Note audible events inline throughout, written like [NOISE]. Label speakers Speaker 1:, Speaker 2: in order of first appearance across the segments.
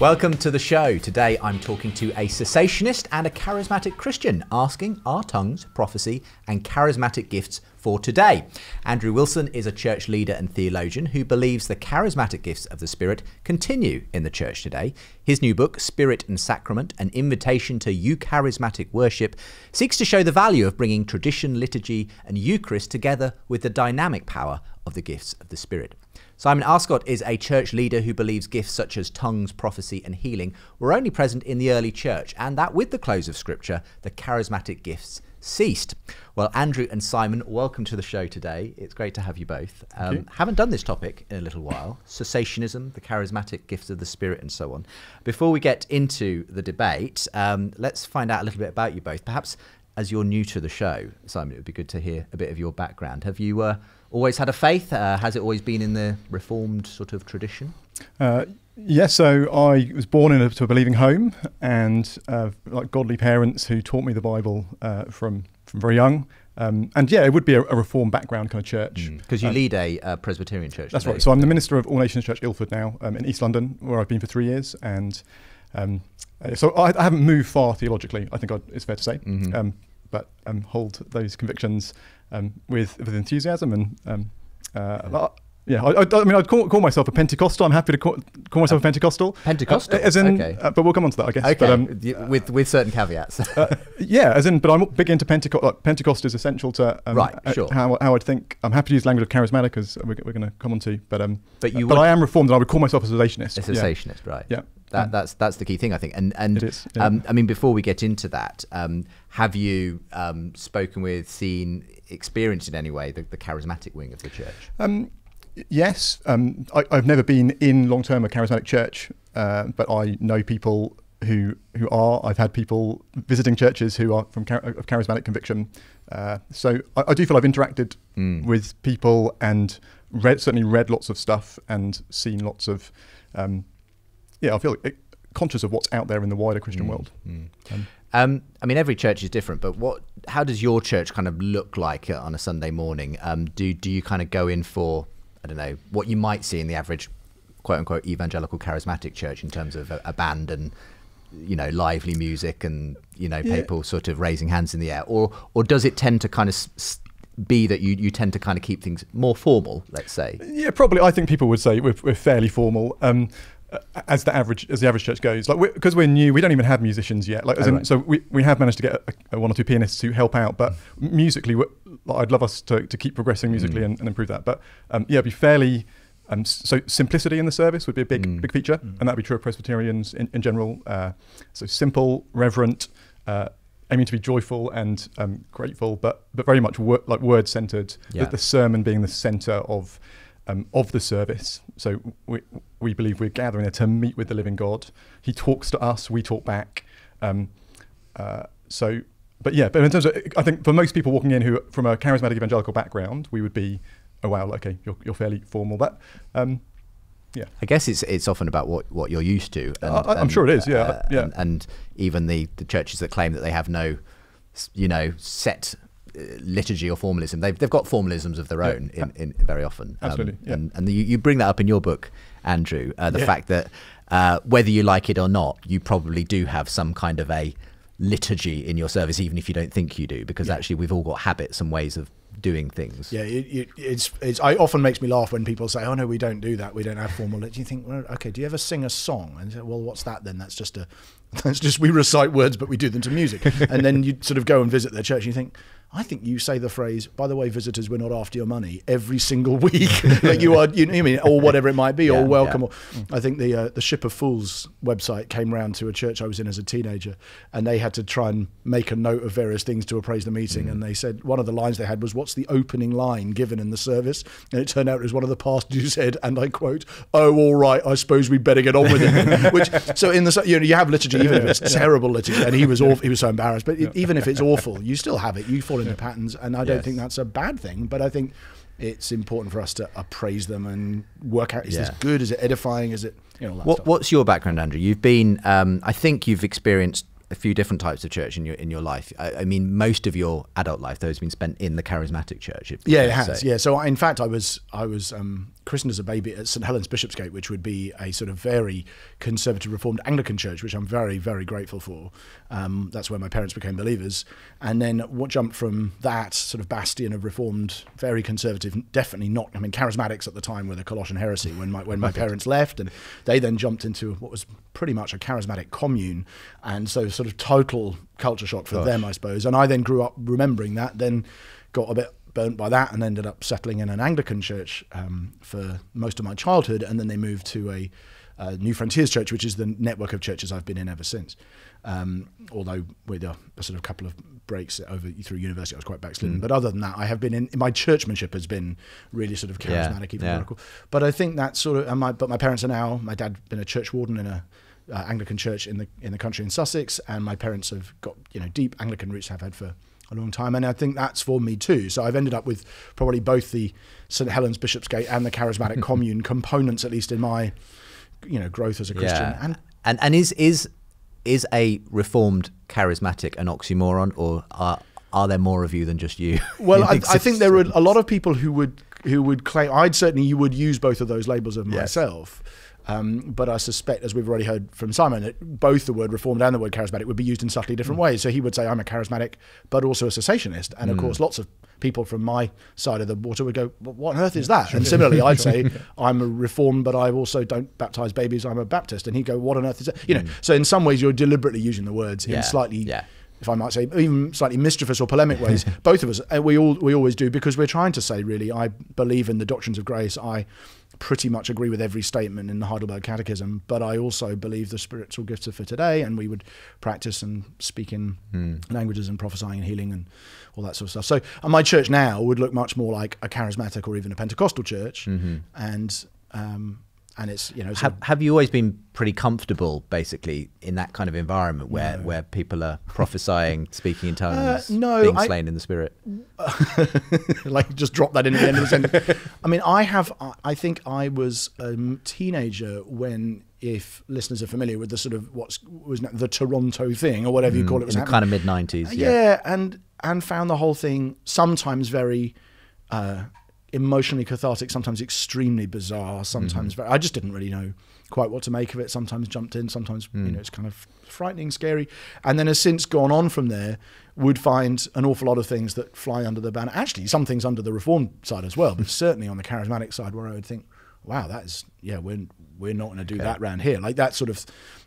Speaker 1: Welcome to the show. Today I'm talking to a cessationist and a charismatic Christian asking our tongues, prophecy, and charismatic gifts for today. Andrew Wilson is a church leader and theologian who believes the charismatic gifts of the Spirit continue in the church today. His new book, Spirit and Sacrament An Invitation to Eucharismatic Worship, seeks to show the value of bringing tradition, liturgy, and Eucharist together with the dynamic power of the gifts of the Spirit. Simon Arscott is a church leader who believes gifts such as tongues, prophecy, and healing were only present in the early church, and that with the close of Scripture, the charismatic gifts ceased. Well, Andrew and Simon, welcome to the show today. It's great to have you both. Um,
Speaker 2: you.
Speaker 1: Haven't done this topic in a little while cessationism, the charismatic gifts of the Spirit, and so on. Before we get into the debate, um, let's find out a little bit about you both. Perhaps as you're new to the show, Simon, it would be good to hear a bit of your background. Have you uh, always had a faith? Uh, has it always been in the Reformed sort of tradition?
Speaker 2: Uh, yes, so I was born into a believing home and uh, like godly parents who taught me the Bible uh, from from very young. Um, and yeah, it would be a, a reformed background kind of church.
Speaker 1: Because mm. you
Speaker 2: um,
Speaker 1: lead a uh, Presbyterian church.
Speaker 2: That's right. So I'm the minister of All Nations Church Ilford now um, in East London, where I've been for three years. And um, uh, so I, I, haven't moved far theologically, I think I'd, it's fair to say. Mm-hmm. Um, but um, hold those convictions with with enthusiasm and um, uh, yeah, I, I, I, mean, I'd call, call, myself a Pentecostal. I'm happy to call, call myself a Pentecostal.
Speaker 1: Pentecostal,
Speaker 2: uh, as in, okay. uh, but we'll come on to that, I guess.
Speaker 1: Okay,
Speaker 2: but,
Speaker 1: um, with with certain caveats. [LAUGHS]
Speaker 2: uh, yeah, as in, but I'm big into Pentecost. Like, Pentecost is essential to
Speaker 1: um, right, uh, sure.
Speaker 2: how, how I'd think. I'm happy to use language of charismatic, as we're, we're going to come on to. But um,
Speaker 1: but you,
Speaker 2: but I am reformed, and I would call myself a cessationist.
Speaker 1: A cessationist, yeah. right?
Speaker 2: Yeah.
Speaker 1: That, um, that's that's the key thing, I think. And and
Speaker 2: is, yeah.
Speaker 1: um, I mean, before we get into that, um, have you um, spoken with, seen, experienced in any way the, the charismatic wing of the church?
Speaker 2: Um, yes, um, I, have never been in long term a charismatic church, uh, but I know people who who are. I've had people visiting churches who are from char- of charismatic conviction. Uh, so I, I, do feel I've interacted mm. with people and read certainly read lots of stuff and seen lots of. Um, yeah, I feel it, conscious of what's out there in the wider Christian mm. world. Mm.
Speaker 1: Um, um, I mean, every church is different, but what? How does your church kind of look like on a Sunday morning? Um, do do you kind of go in for I don't know what you might see in the average quote unquote evangelical charismatic church in terms of a, a band and you know lively music and you know yeah. people sort of raising hands in the air, or or does it tend to kind of s- be that you, you tend to kind of keep things more formal, let's say?
Speaker 2: Yeah, probably. I think people would say we're, we're fairly formal. Um, as the average as the average church goes like because we're, we're, new we don't even have musicians yet like oh, in, right. so we, we have managed to get a, a one or two pianists to help out but musically i'd love us to, to keep progressing musically mm. and, and, improve that but um, yeah be fairly um, so simplicity in the service would be a big mm. big feature mm. and that'd be true of presbyterians in, in general uh, so simple reverent uh, aiming to be joyful and um, grateful but but very much wor- like word centered yeah. the, the sermon being the center of um, of the service. So we, we believe we're gathering there to meet with the living God. He talks to us, we talk back. Um, uh, so, but yeah, but in terms of, I think for most people walking in who from a charismatic evangelical background, we would be, oh wow, okay, you're, you're fairly formal. But um, yeah,
Speaker 1: I guess it's it's often about what, what you're used to.
Speaker 2: And, I, am sure it is. Yeah, uh, yeah.
Speaker 1: And, and, even the, the churches that claim that they have no, you know, set liturgy or formalism. They've, they've got formalisms of their own in, in very often.
Speaker 2: Um, Absolutely.
Speaker 1: Yeah. And, and you, you bring that up in your book, Andrew, uh, the yeah. fact that uh, whether you like it or not, you probably do have some kind of a liturgy in your service, even if you don't think you do, because yeah. actually we've all got habits and ways of doing things.
Speaker 3: Yeah, it, it, it's it's. I often makes me laugh when people say, "Oh no, we don't do that. We don't have formal." Do you think, well, okay? Do you ever sing a song? And say, well, what's that then? That's just a, [LAUGHS] that's just we recite words, but we do them to music. [LAUGHS] and then you sort of go and visit their church, and you think, I think you say the phrase, by the way, visitors, we're not after your money every single [LAUGHS] week. like you are, you know, I mean, or whatever it might be, yeah, or welcome. Yeah. Or, I think the uh, the Ship of Fools website came round to a church I was in as a teenager, and they had to try and make a note of various things to appraise the meeting. Mm. And they said one of the lines they had was, "What's the opening line given in the service?" And it turned out it was one of the pastors who said, and I quote, "Oh, all right, I suppose we better get on with it." [LAUGHS] Which so in the you know you have liturgy even if it's terrible liturgy, and he was awful, he was so embarrassed, but even if it's [LAUGHS] awful, you still have it. You fall into patterns, and I don't think that's a bad thing. But I think it's important for us to appraise them and work out is yeah. this good? Is it edifying? Is it you know?
Speaker 1: What, what's your background, Andrew? You've been, um, I think you've experienced a few different types of church in your in your life. I, I mean, most of your adult life though has been spent in the charismatic church.
Speaker 3: Yeah, it has. Say. Yeah. So in fact, I was I was um, christened as a baby at St Helens Bishopsgate, which would be a sort of very conservative Reformed Anglican church, which I'm very, very grateful for. Um, that's where my parents became believers. And then what jumped from that sort of bastion of Reformed, very conservative, definitely not, I mean, charismatics at the time were the Colossian heresy when my, when my parents left. And they then jumped into what was pretty much a charismatic commune. And so, sort of total culture shock for
Speaker 1: Gosh.
Speaker 3: them, I suppose. And I then grew up remembering that, then got a bit burnt by that and ended up settling in an Anglican church um, for most of my childhood. And then they moved to a, uh New Frontiers Church, which is the network of churches I've been in ever since. Um, although with a, a sort of couple of breaks over through university, I was quite backslidden. But other than that, I have been in my churchmanship has been really sort of charismatic,
Speaker 1: yeah.
Speaker 3: evangelical. But I think that's sort of. And my, but my parents are now. My dad been a church warden in a uh, Anglican church in the in the country in Sussex, and my parents have got you know deep Anglican roots. Have had for a long time, and I think that's for me too. So I've ended up with probably both the St Helens Bishopsgate and the charismatic [LAUGHS] commune components, at least in my you know growth as a Christian.
Speaker 1: Yeah.
Speaker 3: And
Speaker 1: and and is is is a reformed charismatic an oxymoron, or are are there more of you than just you? [LAUGHS]
Speaker 3: Well, I, I think there are a lot of people who would who would claim. I'd certainly you would use both of those labels of
Speaker 1: Yes.
Speaker 3: myself. Um, but I suspect, as we've already heard from Simon, that both the word reformed and the word charismatic would be used in subtly
Speaker 1: Mm.
Speaker 3: different ways. So he would say, "I'm a charismatic, but also a cessationist," and of course, lots of people from my side of the water would go, "Well, "What on earth is that?" And similarly, I'd say, [LAUGHS] "I'm a reformed, but I also don't baptize babies. I'm a Baptist," and he'd go, "What on earth is that?" You know. So in some ways, you're deliberately using the words
Speaker 1: Mm. Yeah,
Speaker 3: in slightly
Speaker 1: yeah.
Speaker 3: If I might say, even slightly mischievous or polemic ways. [LAUGHS] both of us, uh, we all we always do because we're trying to say, really, I believe in the doctrines of grace. I pretty much agree with every statement in the Heidelberg Catechism, but I also believe the spiritual gifts are for today, and we would practice and speak in hmm. languages and prophesying and healing and all that sort of stuff. So, and my church now would look much more like a charismatic or even a Pentecostal church, mm-hmm. and um, and it's you know
Speaker 1: Have, have you always been pretty comfortable, basically, in that kind of environment where, where people are prophesying, [LAUGHS] speaking in tongues,
Speaker 3: Uh, no,
Speaker 1: being
Speaker 3: I-
Speaker 1: slain in the spirit? [LAUGHS]
Speaker 3: like just drop that in at the end of the sentence. I mean, I have. I- I think I was a teenager when, if listeners are familiar with the sort of what's was the Toronto thing or whatever you call it, was
Speaker 1: Mm, in the kind of mid nineties,
Speaker 3: Uh,
Speaker 1: yeah.
Speaker 3: yeah, and and found the whole thing sometimes very uh, emotionally cathartic, sometimes extremely bizarre, sometimes
Speaker 1: Mm-hmm.
Speaker 3: very. I just didn't really know quite what to make of it. Sometimes jumped in, sometimes
Speaker 1: Mm.
Speaker 3: you know it's kind of frightening, scary, and then has since gone on from there. Would find an awful lot of things that fly under the banner. Actually, some things under the reform side as well, but certainly on the charismatic side, where I would think, "Wow, that is yeah, we're we're not going to do that round here." Like that sort of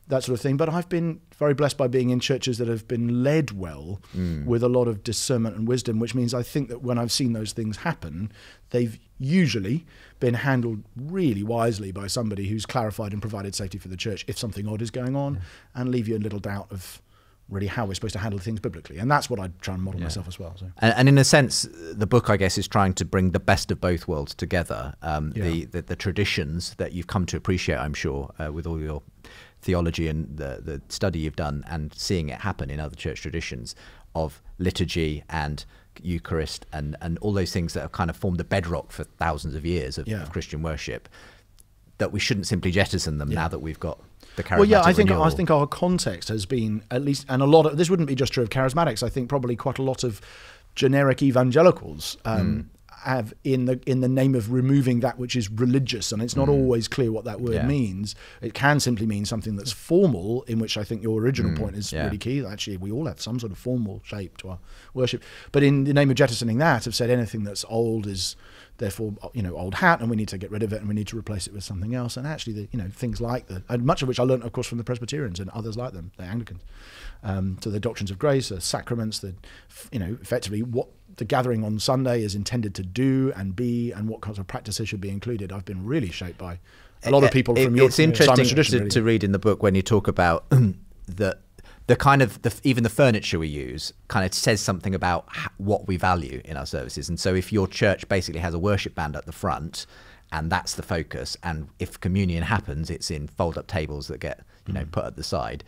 Speaker 3: that sort of thing. But I've been very blessed by being in churches that have been led well mm. with a lot of discernment and wisdom, which means I think that when I've seen those things happen, they've usually been handled really wisely by somebody who's clarified and provided safety for the church if something odd is going on and leave you in little doubt of really how we're supposed to handle things biblically. And that's what I try and model myself as well. So.
Speaker 1: And, and in a sense, the book, I guess, is trying to bring the best of both worlds together. Um, the,
Speaker 3: Yeah.
Speaker 1: the the traditions that you've come to appreciate, I'm sure, uh, with all your theology and the the study you've done, and seeing it happen in other church traditions of liturgy and Eucharist and and all those things that have kind of formed the bedrock for thousands of years of,
Speaker 3: Yeah.
Speaker 1: of Christian worship. That we shouldn't simply jettison them now that we've got the charismatic
Speaker 3: Well, yeah, I think I think our context has been at least, and a lot of this wouldn't be just true of charismatics. I think probably quite a lot of generic evangelicals um, hmm. have in the in the name of removing that which is religious, and it's not hmm. always clear what that word
Speaker 1: Yeah.
Speaker 3: means. It can simply mean something that's formal, in which I think your original hmm. point is
Speaker 1: yeah.
Speaker 3: really key. Actually, we all have some sort of formal shape to our worship, but in the name of jettisoning that, have said anything that's old is therefore you know old hat and we need to get rid of it and we need to replace it with something else and actually the you know things like the and much of which I learned of course from the Presbyterians and others like them the Anglicans um, to the doctrines of grace the sacraments the you know effectively what the gathering on Sunday is intended to do and be and what kinds of practices should be included I've been really shaped by a lot of people
Speaker 1: It-
Speaker 3: from your
Speaker 1: it's interesting
Speaker 3: tradition
Speaker 1: to,
Speaker 3: really.
Speaker 1: to read in the book when you talk about [CLEARS THROAT] the the kind of the, even the furniture we use kind of says something about what we value in our services. And so if your church basically has a worship band at the front and that's the focus, and if communion happens, it's in fold up tables that get you
Speaker 3: Mm.
Speaker 1: know put at the side.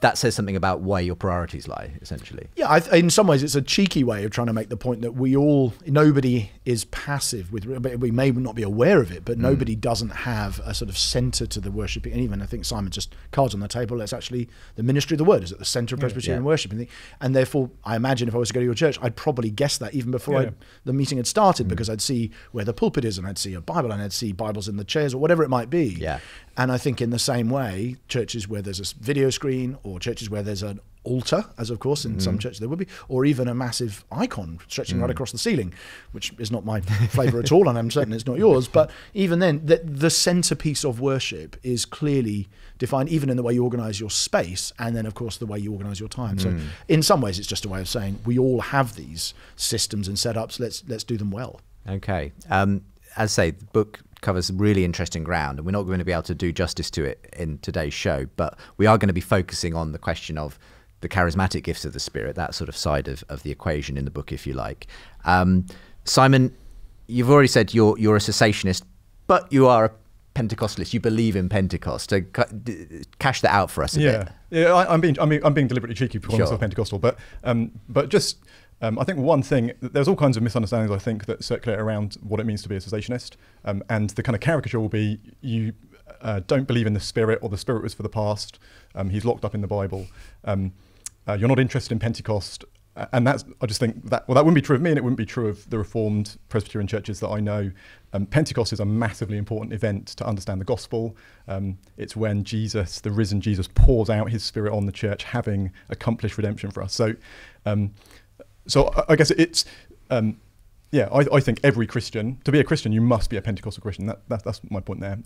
Speaker 1: That says something about where your priorities lie, essentially.
Speaker 3: Yeah, I, in some ways, it's a cheeky way of trying to make the point that we all, nobody is passive with we may not be aware of it but nobody doesn't have a sort of center to the worshiping and even i think simon just cards on the table it's actually the ministry of the word is at the center of presbyterian
Speaker 1: Yeah.
Speaker 3: worship and, and therefore i imagine if i was to go to your church i'd probably guess that even before
Speaker 2: Yeah.
Speaker 3: The meeting had started
Speaker 1: Hmm.
Speaker 3: because i'd see where the pulpit is and i'd see a bible and i'd see bibles in the chairs or whatever it might be
Speaker 1: Yeah.
Speaker 3: and i think in the same way churches where there's a video screen or churches where there's an altar as of course in
Speaker 1: Mm.
Speaker 3: some churches there would be or even a massive icon stretching right across the ceiling which is not my flavor at all and i'm certain it's not yours but even then the, the centerpiece of worship is clearly defined even in the way you organize your space and then of course the way you organize your time
Speaker 1: Mm.
Speaker 3: so in some ways it's just a way of saying we all have these systems and setups let's let's do them well
Speaker 1: Okay. Um, as I say, the book covers really interesting ground, and we're not going to be able to do justice to it in today's show, but we are going to be focusing on the question of the charismatic gifts of the Spirit, that sort of side of, of the equation in the book, if you like. Um, Simon, you've already said you're, you're a cessationist, but you are a Pentecostalist. You believe in Pentecost. So cash that out for us a
Speaker 2: yeah,
Speaker 1: bit.
Speaker 2: yeah. I, I'm being, I'm being, I'm being deliberately cheeky calling
Speaker 1: Sure.
Speaker 2: myself Pentecostal, but, um, but just, um, I think one thing. There's all kinds of misunderstandings. I think that circulate around what it means to be a cessationist, um, and the kind of caricature will be you uh, don't believe in the Spirit, or the Spirit was for the past. Um, he's locked up in the Bible. Um, uh, you're not interested in Pentecost. And that's, I just think that, well, that wouldn't be true of me and it wouldn't be true of the Reformed Presbyterian churches that I know. Um, Pentecost is a massively important event to understand the gospel. Um, it's when Jesus, the risen Jesus, pours out his spirit on the church, having accomplished redemption for us. So, um, so I, I guess it's, um, yeah, I, I think every Christian, to be a Christian, you must be a Pentecostal Christian. That, that, that's my point there.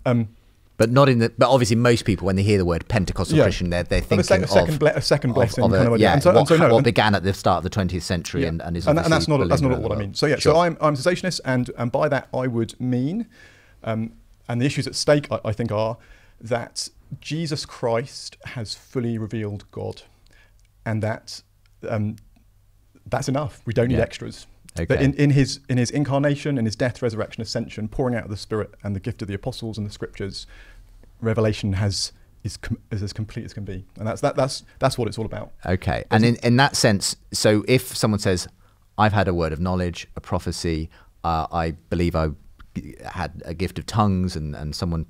Speaker 1: But not in the. But obviously, most people, when they hear the word Pentecostal
Speaker 2: Yeah.
Speaker 1: Christian, they're, they're
Speaker 2: a
Speaker 1: thinking
Speaker 2: a second
Speaker 1: of,
Speaker 2: a second blessing
Speaker 1: of, of
Speaker 2: kind of idea.
Speaker 1: yeah,
Speaker 2: And so- and
Speaker 1: what,
Speaker 2: so no,
Speaker 1: what
Speaker 2: and-
Speaker 1: began at the start of the 20th century and, and is
Speaker 2: and, and that's not that's not what I mean. So yeah,
Speaker 1: world.
Speaker 2: so I'm I'm cessationist, and and by that I would mean, um, and the issues at stake I, I think are that Jesus Christ has fully revealed God, and that um, that's enough. We don't need
Speaker 1: Yeah.
Speaker 2: extras.
Speaker 1: Okay.
Speaker 2: That in, in his in his incarnation, in his death, resurrection, ascension, pouring out of the Spirit, and the gift of the apostles and the scriptures, revelation has is, com- is as complete as can be, and that's that that's that's what it's all about.
Speaker 1: Okay. And in, in that sense, so if someone says, I've had a word of knowledge, a prophecy, uh, I believe I had a gift of tongues, and, and someone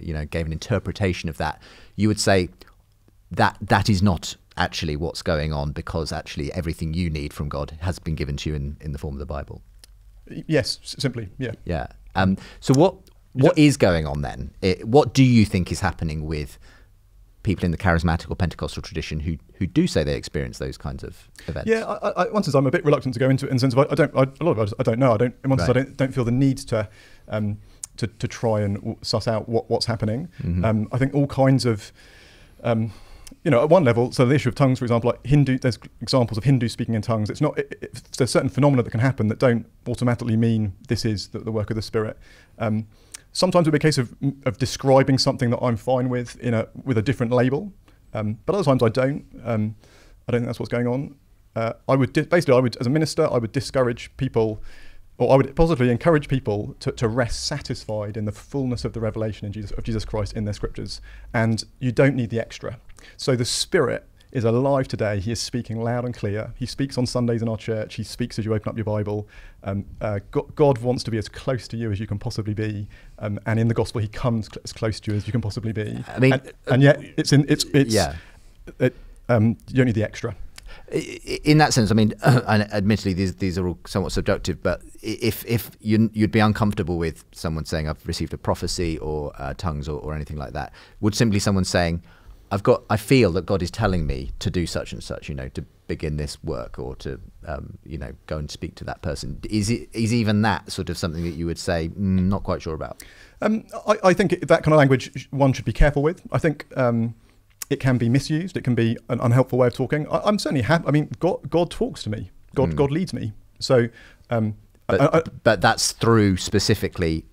Speaker 1: you know gave an interpretation of that, you would say that that is not actually what's going on because actually everything you need from God has been given to you in, in the form of the Bible.
Speaker 2: Yes, simply, yeah.
Speaker 1: Yeah. Um, so what what is going on then? It, what do you think is happening with people in the charismatic or Pentecostal tradition who who do say they experience those kinds of events?
Speaker 2: Yeah, I, I, one sense I'm a bit reluctant to go into it in the sense of I, I don't, I, a lot of it I, don't know. I don't, in one sense I don't, don't feel the need to, um, to, to try and suss out what, what's happening.
Speaker 1: Mm-hmm.
Speaker 2: Um, I think all kinds of, um, you know, at one level, so the issue of tongues, for example, like Hindu, there's examples of Hindu speaking in tongues. It's not, it, it, there's certain phenomena that can happen that don't automatically mean this is the, the work of the Spirit. Um, sometimes it'll be a case of, of describing something that I'm fine with in a, with a different label. Um, but other times I don't. Um, I don't think that's what's going on. Uh, I would basically, I would, as a minister, I would discourage people, or I would positively encourage people to, to rest satisfied in the fullness of the revelation in Jesus, of Jesus Christ in their scriptures, and you don't need the extra. So the Spirit is alive today. He is speaking loud and clear. He speaks on Sundays in our church. He speaks as you open up your Bible. Um, uh, Go- God wants to be as close to you as you can possibly be, um, and in the gospel, He comes cl- as close to you as you can possibly be.
Speaker 1: I mean,
Speaker 2: and, and yet it's in it's it's
Speaker 1: Yeah.
Speaker 2: It, um, you don't need the extra.
Speaker 1: In that sense, I mean, [CLEARS THROAT] and admittedly, these these are all somewhat subjective. But if if you, you'd be uncomfortable with someone saying I've received a prophecy or uh, tongues or, or anything like that, would simply someone saying I've got I feel that God is telling me to do such and such, you know, to begin this work or to um, you know go and speak to that person. Is it is even that sort of something that you would say mm, not quite sure about?
Speaker 2: Um, I, I think that kind of language one should be careful with. I think um, it can be misused. It can be an unhelpful way of talking. I, I'm certainly happy. I mean, God, God talks to me. God, God leads me. So, um.
Speaker 1: But
Speaker 2: I, I,
Speaker 1: but that's through specifically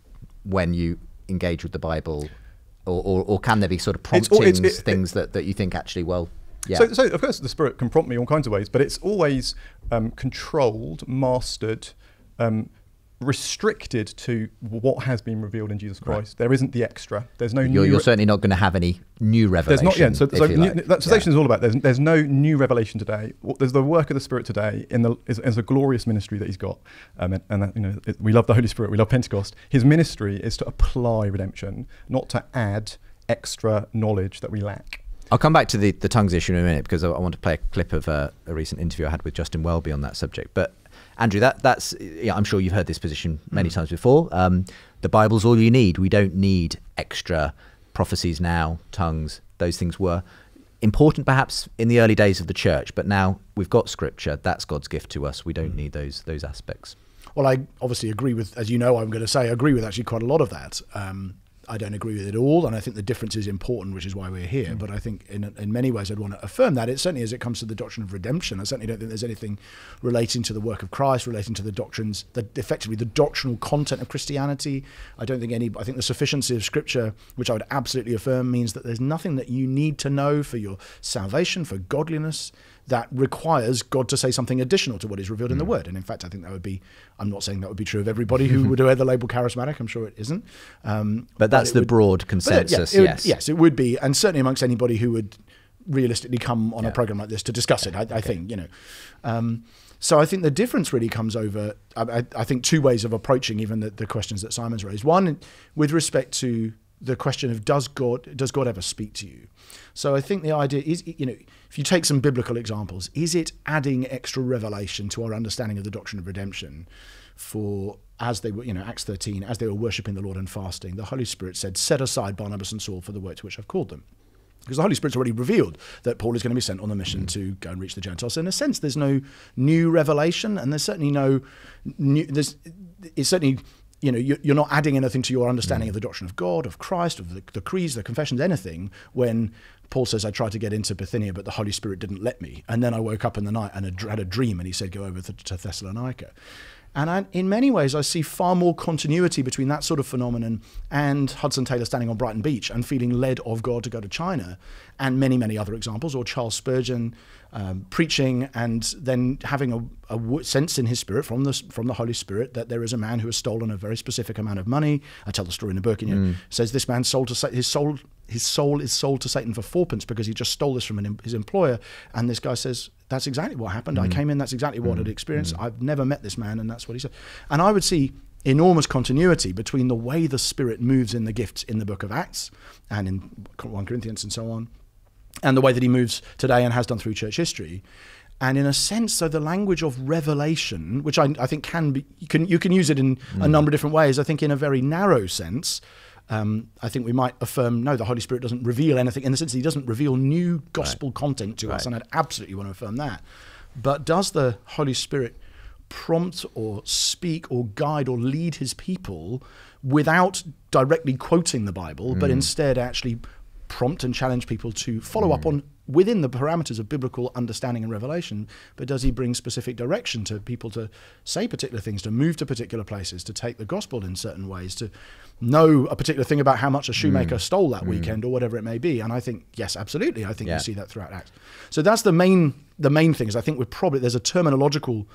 Speaker 1: when you engage with the Bible, or, or, or can there be sort of
Speaker 2: It's
Speaker 1: promptings,
Speaker 2: it's- it-
Speaker 1: things that, that you think actually, well, yeah,
Speaker 2: So, so of course, the spirit can prompt me all kinds of ways, but it's always um, controlled, mastered, um, restricted to what has been revealed in Jesus Christ. Right. There isn't the extra. There's no.
Speaker 1: You're, you're certainly not going to have any new revelation.
Speaker 2: There's not. yet. So, so new, like. that cessation yeah. is all about. There's, there's no new revelation today. There's the work of the Spirit today in the is, is a glorious ministry that He's got, um, and, and that, you know it, we love the Holy Spirit. We love Pentecost. His ministry is to apply redemption, not to add extra knowledge that we lack.
Speaker 1: I'll come back to the, the tongues issue in a minute because I, I want to play a clip of a, a recent interview I had with Justin Welby on that subject. But Andrew, that that's yeah, I'm sure you've heard this position many mm. times before. Um, the Bible's all you need. We don't need extra prophecies now, tongues. Those things were important perhaps in the early days of the church, but now we've got Scripture. That's God's gift to us. We don't mm. need those those aspects.
Speaker 3: Well, I obviously agree with, as you know, I'm going to say, I agree with actually quite a lot of that. Um, I don't agree with it all, and I think the difference is important, which is why we're here. Mm. But I think in in many ways I'd want to affirm that. It certainly as it comes to the doctrine of redemption, I certainly don't think there's anything relating to the work of Christ, relating to the doctrines, that effectively the doctrinal content of Christianity. I don't think any. I think the sufficiency of Scripture, which I would absolutely affirm, means that there's nothing that you need to know for your salvation, for godliness that requires God to say something additional to what is revealed mm. in the mm. Word. And in fact, I think that would be, I'm not saying that would be true of everybody who would [LAUGHS] wear the label charismatic. I'm sure it isn't.
Speaker 1: Um, but that's but the would, broad consensus,
Speaker 3: yeah,
Speaker 1: it yes.
Speaker 3: Would, yes, it would be. And certainly amongst anybody who would realistically come on yeah. a program like this to discuss it, I, okay. I think, you know. Um, so I think the difference really comes over, I, I think, two ways of approaching even the, the questions that Simon's raised. One, with respect to the question of does God does God ever speak to you? So I think the idea is you know if you take some biblical examples, is it adding extra revelation to our understanding of the doctrine of redemption? For as they were, you know, Acts 13, as they were worshiping the Lord and fasting, the Holy Spirit said, "Set aside Barnabas and Saul for the work to which I've called them." Because the Holy Spirit's already revealed that Paul is going to be sent on the mission to go and reach the Gentiles. So in a sense, there's no new revelation, and there's certainly no new. There's it's certainly you know, you're not adding anything to your understanding mm. of the doctrine of God, of Christ, of the, the, creeds, the confessions, anything. When Paul says, "I tried to get into Bithynia, but the Holy Spirit didn't let me," and then I woke up in the night and had a dream, and He said, "Go over to, to Thessalonica." And I, in many ways, I see far more continuity between that sort of phenomenon and Hudson Taylor standing on Brighton Beach and feeling led of God to go to China, and many, many other examples, or Charles Spurgeon um, preaching and then having a, a, sense in his spirit from the from the Holy Spirit that there is a man who has stolen a very specific amount of money. I tell the story in the book, and mm. says this man sold to his soul his soul is sold to Satan for fourpence because he just stole this from an, his employer. And this guy says that's exactly what happened. Mm. I came in, that's exactly what mm. I'd experienced. Mm. I've never met this man, and that's what he said. And I would see enormous continuity between the way the Spirit moves in the gifts in the book of Acts and in 1 Corinthians and so on and the way that he moves today and has done through church history. And in a sense, so the language of revelation, which I, I think can be, you can, you can use it in mm. a number of different ways. I think in a very narrow sense, um, I think we might affirm no, the Holy Spirit doesn't reveal anything in the sense that he doesn't reveal new gospel right. content to right. us, and I'd absolutely want to affirm that. But does the Holy Spirit prompt or speak or guide or lead his people without directly quoting the Bible, mm. but instead actually prompt and challenge people to follow mm. up on within the parameters of biblical understanding and revelation, but does he bring specific direction to people to say particular things, to move to particular places, to take the gospel in certain ways, to know a particular thing about how much a shoemaker mm. stole that mm. weekend or whatever it may be? And I think yes, absolutely, I think yeah. we see that throughout Acts. So that's the main the main thing is I think we're probably there's a terminological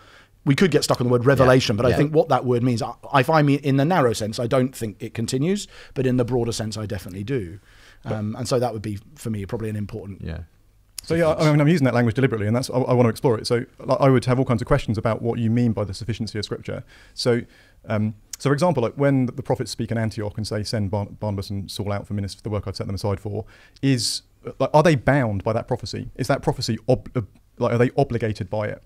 Speaker 3: we could get stuck on the word revelation, yeah. but I think what that word means, if I mean in the narrow sense, I don't think it continues, but in the broader sense, I definitely do. Um, and so that would be for me probably an important.
Speaker 2: Yeah. So yeah, I mean, I'm using that language deliberately, and that's I, I want to explore it. So I would have all kinds of questions about what you mean by the sufficiency of Scripture. So, um, so for example, like when the prophets speak in Antioch and say, "Send Bar- Barnabas and Saul out for minister for the work I've set them aside for," is like, are they bound by that prophecy? Is that prophecy ob- like are they obligated by it?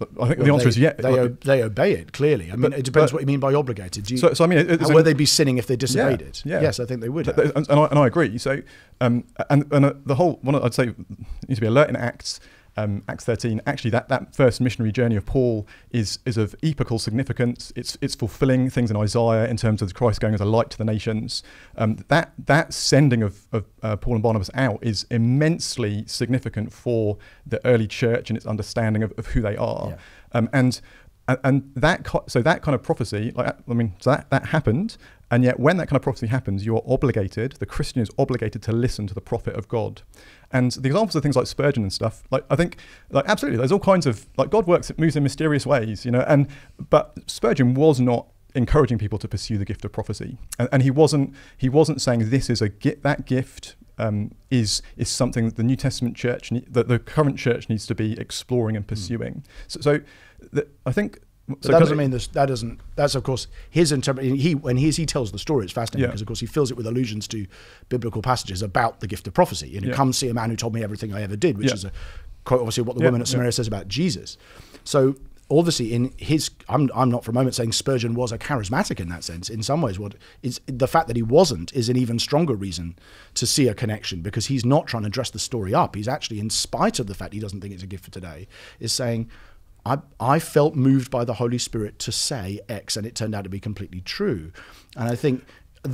Speaker 2: I think well, the answer
Speaker 3: they,
Speaker 2: is yeah.
Speaker 3: They, o- they obey it clearly. I mean, it depends but, what you mean by obligated. You,
Speaker 2: so, so, I mean, it,
Speaker 3: would they be sinning if they disobeyed
Speaker 2: yeah,
Speaker 3: it?
Speaker 2: Yeah.
Speaker 3: Yes, I think they would.
Speaker 2: And, and, I, and, I, agree. So, um, and and uh, the whole one, I'd say, needs to be alert in Acts um, Acts 13, actually that, that first missionary journey of Paul is, is of epical significance. It's, it's fulfilling things in Isaiah in terms of Christ going as a light to the nations. Um, that, that sending of, of uh, Paul and Barnabas out is immensely significant for the early church and its understanding of, of who they are. Yeah. Um, and and, and that co- so that kind of prophecy, like I mean, so that that happened, and yet when that kind of prophecy happens, you are obligated. The Christian is obligated to listen to the prophet of God. And the examples of things like Spurgeon and stuff, like I think, like absolutely, there's all kinds of like God works, it moves in mysterious ways, you know. And but Spurgeon was not encouraging people to pursue the gift of prophecy, and, and he wasn't he wasn't saying this is a that gift um, is is something that the New Testament church, ne- that the current church needs to be exploring and pursuing. Mm. So, so the, I think.
Speaker 3: So that doesn't mean this. That doesn't. That's of course his interpretation. He when he he tells the story, it's fascinating because of course he fills it with allusions to biblical passages about the gift of prophecy. You know, yeah. come see a man who told me everything I ever did, which yeah. is a quite obviously what the woman at Samaria says about Jesus. So obviously in his I'm, I'm not for a moment saying Spurgeon was a charismatic in that sense. In some ways what is the fact that he wasn't is an even stronger reason to see a connection because he's not trying to dress the story up. He's actually in spite of the fact he doesn't think it's a gift for today is saying I, I felt moved by the Holy Spirit to say X and it turned out to be completely true. And I think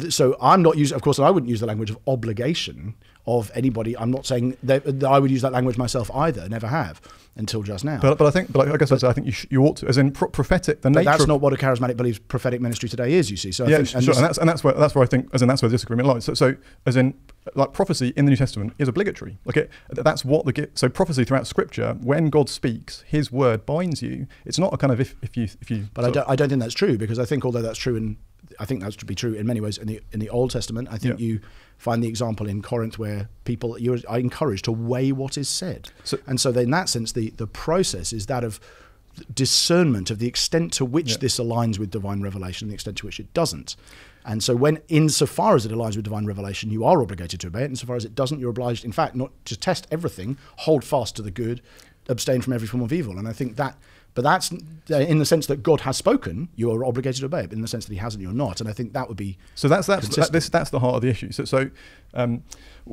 Speaker 3: so I'm not using of course I wouldn't use the language of obligation of anybody I'm not saying that, that I would use that language myself either never have until just now.
Speaker 2: But, but I think, but I guess but, I think you, sh- you ought to, as in pro- prophetic.
Speaker 3: The
Speaker 2: nature.
Speaker 3: That's
Speaker 2: of,
Speaker 3: not what a charismatic believes prophetic ministry today is. You see, so
Speaker 2: yeah,
Speaker 3: think,
Speaker 2: sure, and, and, that's and that's where that's where I think, as in that's where the disagreement lies. So, so as in, like prophecy in the New Testament is obligatory. Like it, that's what the so prophecy throughout Scripture. When God speaks, His word binds you. It's not a kind of if, if you if you.
Speaker 3: But I don't, I don't think that's true because I think although that's true in I think that's to be true in many ways in the in the Old Testament. I think yeah. you find the example in Corinth where people you are encouraged to weigh what is said, so, and so in that sense, the the process is that of discernment of the extent to which yeah. this aligns with divine revelation and the extent to which it doesn't. And so, when insofar as it aligns with divine revelation, you are obligated to obey it. Insofar as it doesn't, you're obliged, in fact, not to test everything, hold fast to the good, abstain from every form of evil. And I think that but that's uh, in the sense that God has spoken, you are obligated to obey it. But in the sense that He hasn't, you're not. And I think that would be
Speaker 2: so. That's that's that, this, that's the heart of the issue. So so. Um,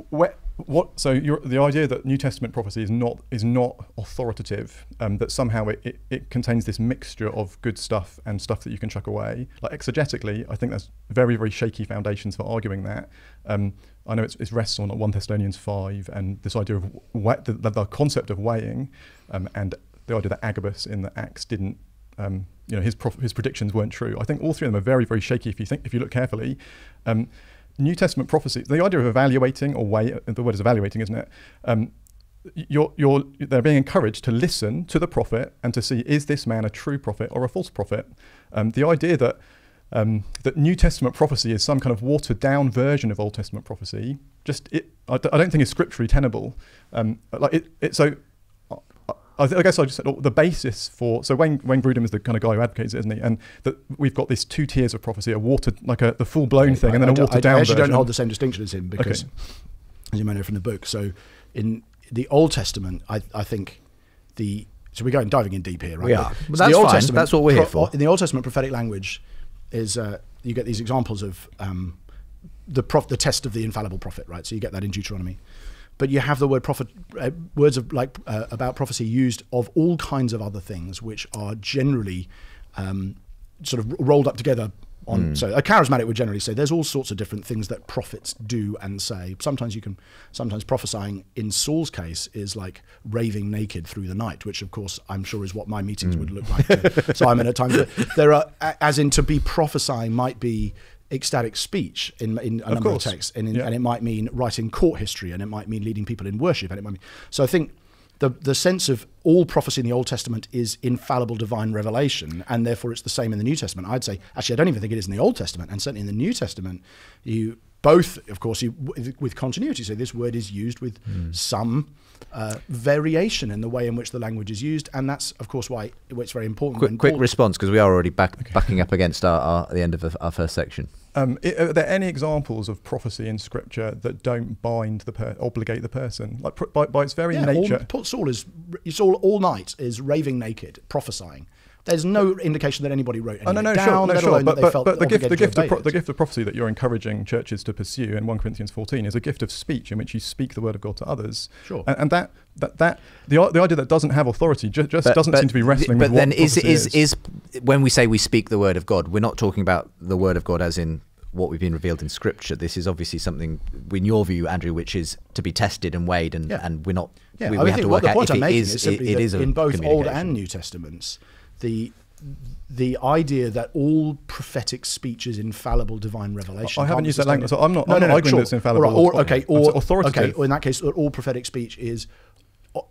Speaker 2: what, what so the idea that New Testament prophecy is not is not authoritative, um, that somehow it, it, it, contains this mixture of good stuff and stuff that you can chuck away. Like exegetically, I think that's very very shaky foundations for arguing that. Um, I know it's, it rests on 1 Thessalonians 5 and this idea of the, the, concept of weighing um, and the idea that Agabus in the Acts didn't, um, you know, his his predictions weren't true. I think all three of them are very very shaky if you think if you look carefully. Um, New Testament prophecy, the idea of evaluating or weigh, the word is evaluating, isn't it? Um, you're, you're, they're being encouraged to listen to the prophet and to see is this man a true prophet or a false prophet. Um, the idea that um, that New Testament prophecy is some kind of watered down version of Old Testament prophecy, just it, I don't think is scripturally tenable. Um, like it, it, so I, th- I, guess I just said oh, the basis for so Wayne Wayne Grudem is the kind of guy who advocates it, isn't he? And that we've got these two tiers of prophecy: a watered, like a the full blown thing, and then I, a watered down.
Speaker 3: I actually
Speaker 2: version.
Speaker 3: don't hold the same distinction as him because, okay. as you may know from the book, so in the Old Testament, I, I think the so we're going diving in deep here, right?
Speaker 1: We are. But that's fine. Testament, that's what we're here for.
Speaker 3: In the Old Testament, prophetic language is uh, you get these examples of um, the prof- the test of the infallible prophet, right? So you get that in Deuteronomy but you have the word prophet, uh, words of like uh, about prophecy used of all kinds of other things, which are generally um, sort of rolled up together. On, mm. So a charismatic would generally say there's all sorts of different things that prophets do and say. Sometimes you can, sometimes prophesying in Saul's case is like raving naked through the night, which of course I'm sure is what my meetings mm. would look like. so I'm in a time there are, as in to be prophesying might be ecstatic speech in, in a of number course. of texts, and, in, yeah. and it might mean writing court history, and it might mean leading people in worship, and it might mean. So I think the the sense of all prophecy in the Old Testament is infallible divine revelation, and therefore it's the same in the New Testament. I'd say actually I don't even think it is in the Old Testament, and certainly in the New Testament, you both, of course, you, with continuity. So this word is used with mm. some uh, variation in the way in which the language is used, and that's of course why it's very important.
Speaker 1: Quick, quick response because we are already back, okay. backing up against our, our, the end of our first section.
Speaker 2: Um, are there any examples of prophecy in Scripture that don't bind the per- obligate the person, like pr- by, by its very
Speaker 3: yeah,
Speaker 2: nature?
Speaker 3: All, Saul is Saul all night is raving naked, prophesying. There's no indication that anybody wrote anything oh, no, no, down,
Speaker 2: sure,
Speaker 3: no, sure.
Speaker 2: But, but, but the gift, the gift, of pro- the gift of prophecy that you're encouraging churches to pursue in 1 Corinthians 14 is a gift of speech in which you speak the word of God to others.
Speaker 3: Sure.
Speaker 2: And, and that, that, that the, the idea that doesn't have authority just, just but, doesn't seem to be wrestling
Speaker 1: but
Speaker 2: with
Speaker 1: then
Speaker 2: what
Speaker 1: is,
Speaker 2: is,
Speaker 1: is, is when we say we speak the word of God, we're not talking about the word of God as in what we've been revealed in scripture. This is obviously something, in your view, Andrew, which is to be tested and weighed, and, yeah. and we're not.
Speaker 3: Yeah,
Speaker 1: we,
Speaker 3: I
Speaker 1: we have to work
Speaker 3: out
Speaker 1: if
Speaker 3: it
Speaker 1: is,
Speaker 3: is, it, it is in both Old and New Testaments. The the idea that all prophetic speech is infallible divine revelation.
Speaker 2: I haven't used that language, so I'm not-
Speaker 3: No,
Speaker 2: I'm
Speaker 3: no,
Speaker 2: not
Speaker 3: no,
Speaker 2: arguing
Speaker 3: sure.
Speaker 2: that it's infallible
Speaker 3: All right, or,
Speaker 2: or-
Speaker 3: okay, or
Speaker 2: authoritative.
Speaker 3: Okay, or in that case, all prophetic speech is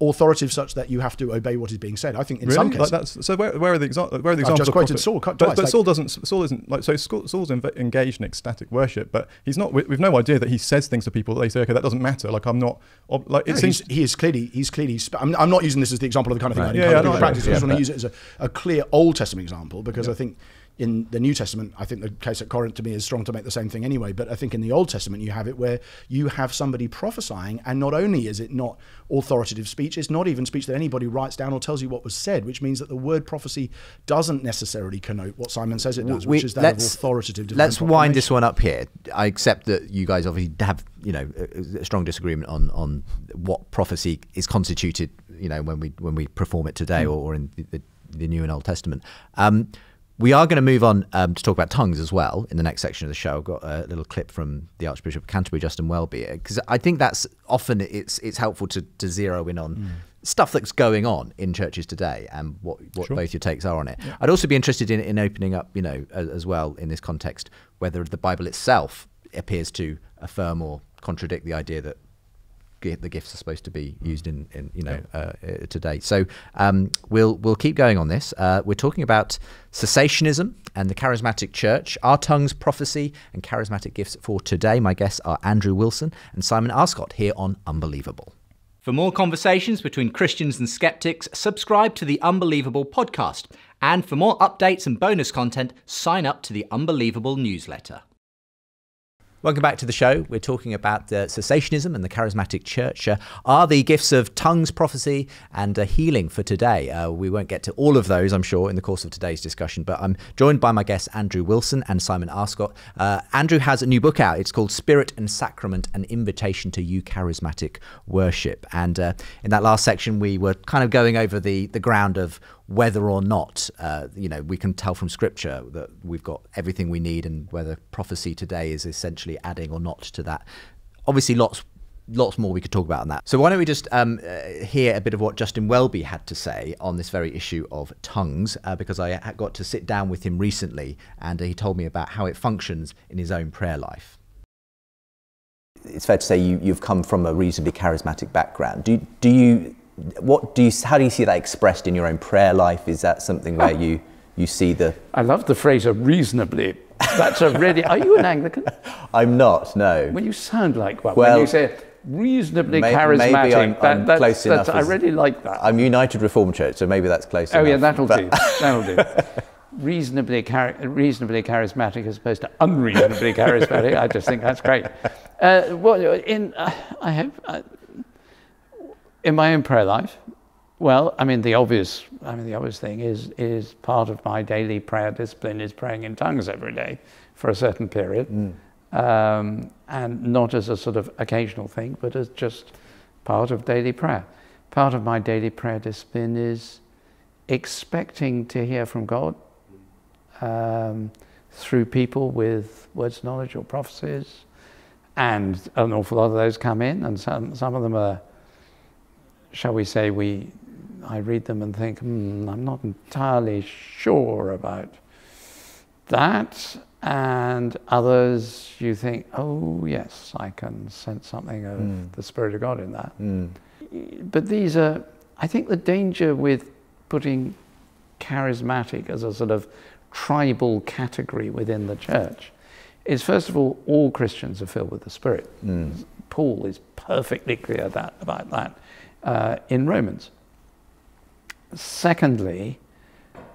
Speaker 3: authoritative such that you have to obey what is being said. I think in
Speaker 2: Really?
Speaker 3: some
Speaker 2: Like
Speaker 3: cases,
Speaker 2: that's, so where, where are the examples? Where are the
Speaker 3: I've
Speaker 2: examples?
Speaker 3: just quoted Saul, cut
Speaker 2: but, but
Speaker 3: like-
Speaker 2: Saul doesn't. Saul isn't like so. Saul's inv- engaged in ecstatic worship, but he's not. We, we've no idea that he says things to people. That they say, okay, that doesn't matter. Like I'm not. ob- Like it
Speaker 3: No,
Speaker 2: seems.
Speaker 3: he is clearly he's clearly. sp- I'm, I'm not using this as the example of the kind of thing
Speaker 1: Right.
Speaker 3: I
Speaker 2: Yeah,
Speaker 3: encourage
Speaker 2: yeah,
Speaker 3: people
Speaker 2: no,
Speaker 3: to
Speaker 2: I
Speaker 3: practice. I just
Speaker 1: Yeah,
Speaker 3: want to use it as a, a clear Old Testament example because I think in the New Testament, I think the case at Corinth to me is strong to make the same thing anyway. But I think in the Old Testament, you have it where you have somebody prophesying, and not only is it not authoritative speech, it's not even speech that anybody writes down or tells you what was said, which means that the word prophecy doesn't necessarily connote what Simon says it does,
Speaker 1: We-
Speaker 3: which is that of
Speaker 1: let's-
Speaker 3: authoritative.
Speaker 1: Let's wind this one up here. I accept that you guys obviously have, you know, a, strong disagreement on on what prophecy is constituted, you know, when we when we perform it today or, or in the, the, the New and Old Testament. Um, we are going to move on um, to talk about tongues as well in the next section of the show. I've got a little clip from the Archbishop of Canterbury, Justin Welby, because I think that's often it's it's helpful to, to zero in on stuff that's going on in churches today and what, what
Speaker 2: Sure.
Speaker 1: both your takes are on it. I'd also be interested in, in opening up, you know, as, as well in this context, whether the Bible itself appears to affirm or contradict the idea that the gifts are supposed to be used in, in you know, uh, uh, today. So um, we'll we'll keep going on this. Uh, we're talking about cessationism and the charismatic church, our tongues, prophecy, and charismatic gifts for today. My guests are Andrew Wilson and Simon Arscott here on Unbelievable. For more conversations between Christians and skeptics, subscribe to the Unbelievable podcast. And for more updates and bonus content, sign up to the Unbelievable newsletter. Welcome back to the show. We're talking about uh, cessationism and the charismatic church. Uh, are the gifts of tongues, prophecy, and uh, healing for today? Uh, we won't get to all of those, I'm sure, in the course of today's discussion, but I'm joined by my guests, Andrew Wilson and Simon Arscott. Uh, Andrew has a new book out. It's called Spirit and Sacrament An Invitation to Eucharismatic Worship. And uh, in that last section, we were kind of going over the, the ground of whether or not, uh, you know, we can tell from scripture that we've got everything we need and whether prophecy today is essentially adding or not to that. Obviously, lots lots more we could talk about on that. So why don't we just um, uh, hear a bit of what Justin Welby had to say on this very issue of tongues, uh, because I got to sit down with him recently and uh, he told me about how it functions in his own prayer life. It's fair to say you, you've come from a reasonably charismatic background. Do, do you, what do you, how do you see that expressed in your own prayer life? Is that something where you, you see the,
Speaker 4: I love the phrase "a reasonably." That's a really. Are you an Anglican? [LAUGHS]
Speaker 1: I'm not, no.
Speaker 4: Well, you sound like one.
Speaker 1: Well,
Speaker 4: when you say reasonably
Speaker 1: may-
Speaker 4: charismatic,
Speaker 1: maybe I'm-
Speaker 4: that,
Speaker 1: I'm
Speaker 4: that's,
Speaker 1: close
Speaker 4: that's,
Speaker 1: enough
Speaker 4: I
Speaker 1: as-
Speaker 4: really like that.
Speaker 1: I'm United Reformed Church, so maybe that's close
Speaker 4: oh
Speaker 1: enough.
Speaker 4: yeah, that'll
Speaker 1: But-
Speaker 4: do. That'll do. [LAUGHS] Reasonably, char- reasonably charismatic as opposed to unreasonably charismatic. I just think that's great. Uh, well, in uh, I have uh, in my own prayer life. Well, I mean the obvious. I mean the obvious thing is is part of my daily prayer discipline is praying in tongues every day for a certain period, um, and not as a sort of occasional thing, but as just part of daily prayer. Part of my daily prayer discipline is expecting to hear from God um, through people with words, of knowledge, or prophecies, and an awful lot of those come in, and some some of them are, shall we say, we, I read them and think, hmm, I'm not entirely sure about that, and others you think, oh yes, I can sense something of hmm. the Spirit of God in that. Hmm. But these are, I think, the danger with putting charismatic as a sort of tribal category within the church is first of all, all Christians are filled with the Spirit. Hmm. Paul is perfectly clear that, about that uh, in Romans. Secondly,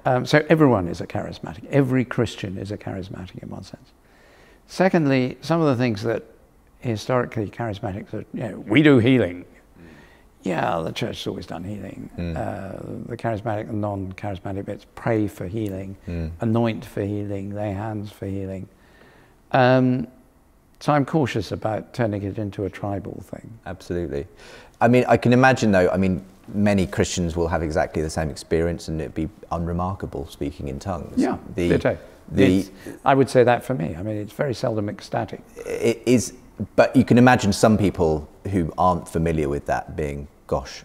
Speaker 4: um, so everyone is a charismatic. Every Christian is a charismatic in one sense. Secondly, some of the things that historically charismatics are, you know, we do healing. Yeah, the church has always done healing. Uh, the charismatic and non charismatic bits pray for healing, anoint for healing, lay hands for healing. Um, so I'm cautious about turning it into a tribal thing.
Speaker 1: Absolutely. I mean, I can imagine though, I mean, many Christians will have exactly the same experience and it'd be unremarkable speaking in tongues.
Speaker 4: Yeah,
Speaker 1: The, the,
Speaker 4: I would say that for me. I mean, it's very seldom ecstatic.
Speaker 1: it is, but you can imagine some people who aren't familiar with that being, gosh,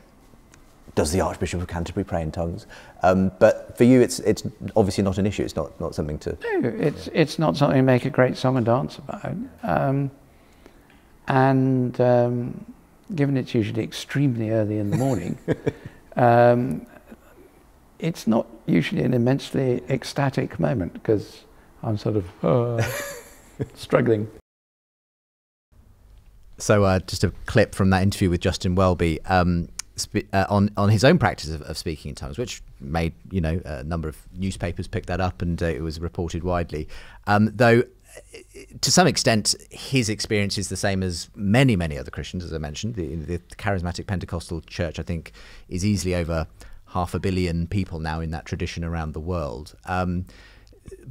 Speaker 1: does the Archbishop of Canterbury pray in tongues? Um, but for you, it's it's obviously not an issue. It's not not something to.
Speaker 4: No, it's it's not something to make a great song and dance about. Um, and um, given it's usually extremely early in the morning, [LAUGHS] um, it's not usually an immensely ecstatic moment because I'm sort of uh, [LAUGHS] struggling.
Speaker 1: So, uh, just a clip from that interview with Justin Welby um, spe- uh, on on his own practice of, of, speaking in tongues, which made you know a number of newspapers pick that up, and uh, it was reported widely. Um, though, to some extent, his experience is the same as many many other Christians, as I mentioned. The, the charismatic Pentecostal church, I think, is easily over half a billion people now in that tradition around the world. Um,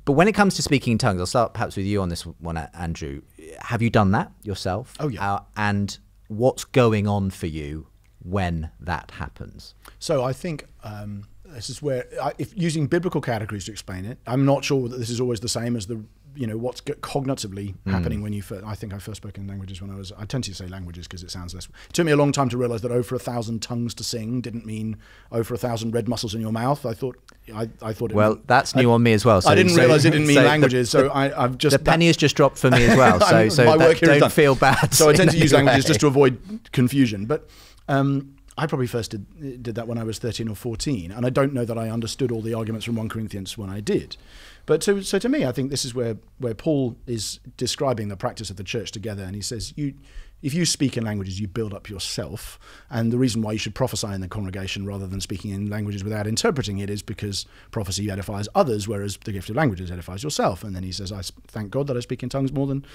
Speaker 1: but when it comes to speaking in tongues, I'll start perhaps with you on this one, Andrew. Have you done that yourself?
Speaker 3: Oh yeah. Uh,
Speaker 1: and what's going on for you when that happens?
Speaker 3: So I think um, this is where, I, if using biblical categories to explain it, I'm not sure that this is always the same as the you know what's cognitively mm. happening when you first, I think I first spoke in languages when I was I tend to say languages because it sounds less it took me a long time to realize that oh for a thousand tongues to sing didn't mean oh for a thousand red muscles in your mouth. I thought I, I thought
Speaker 1: well
Speaker 3: meant,
Speaker 1: that's new
Speaker 3: I,
Speaker 1: on me as well
Speaker 3: so, I didn't so, realize it didn't mean so languages the, so I, have just
Speaker 1: the penny has just dropped for me as well [LAUGHS] so so don't feel bad
Speaker 3: so I tend to use languages just to avoid confusion but um, I probably first did, did that when I was 13 or 14, and I don't know that I understood all the arguments from 1 Corinthians when I did. But so, so to me, I think this is where, where Paul is describing the practice of the church together, and he says, you, if you speak in languages, you build up yourself. And the reason why you should prophesy in the congregation rather than speaking in languages without interpreting it is because prophecy edifies others, whereas the gift of languages edifies yourself. And then he says, I thank God that I speak in tongues more than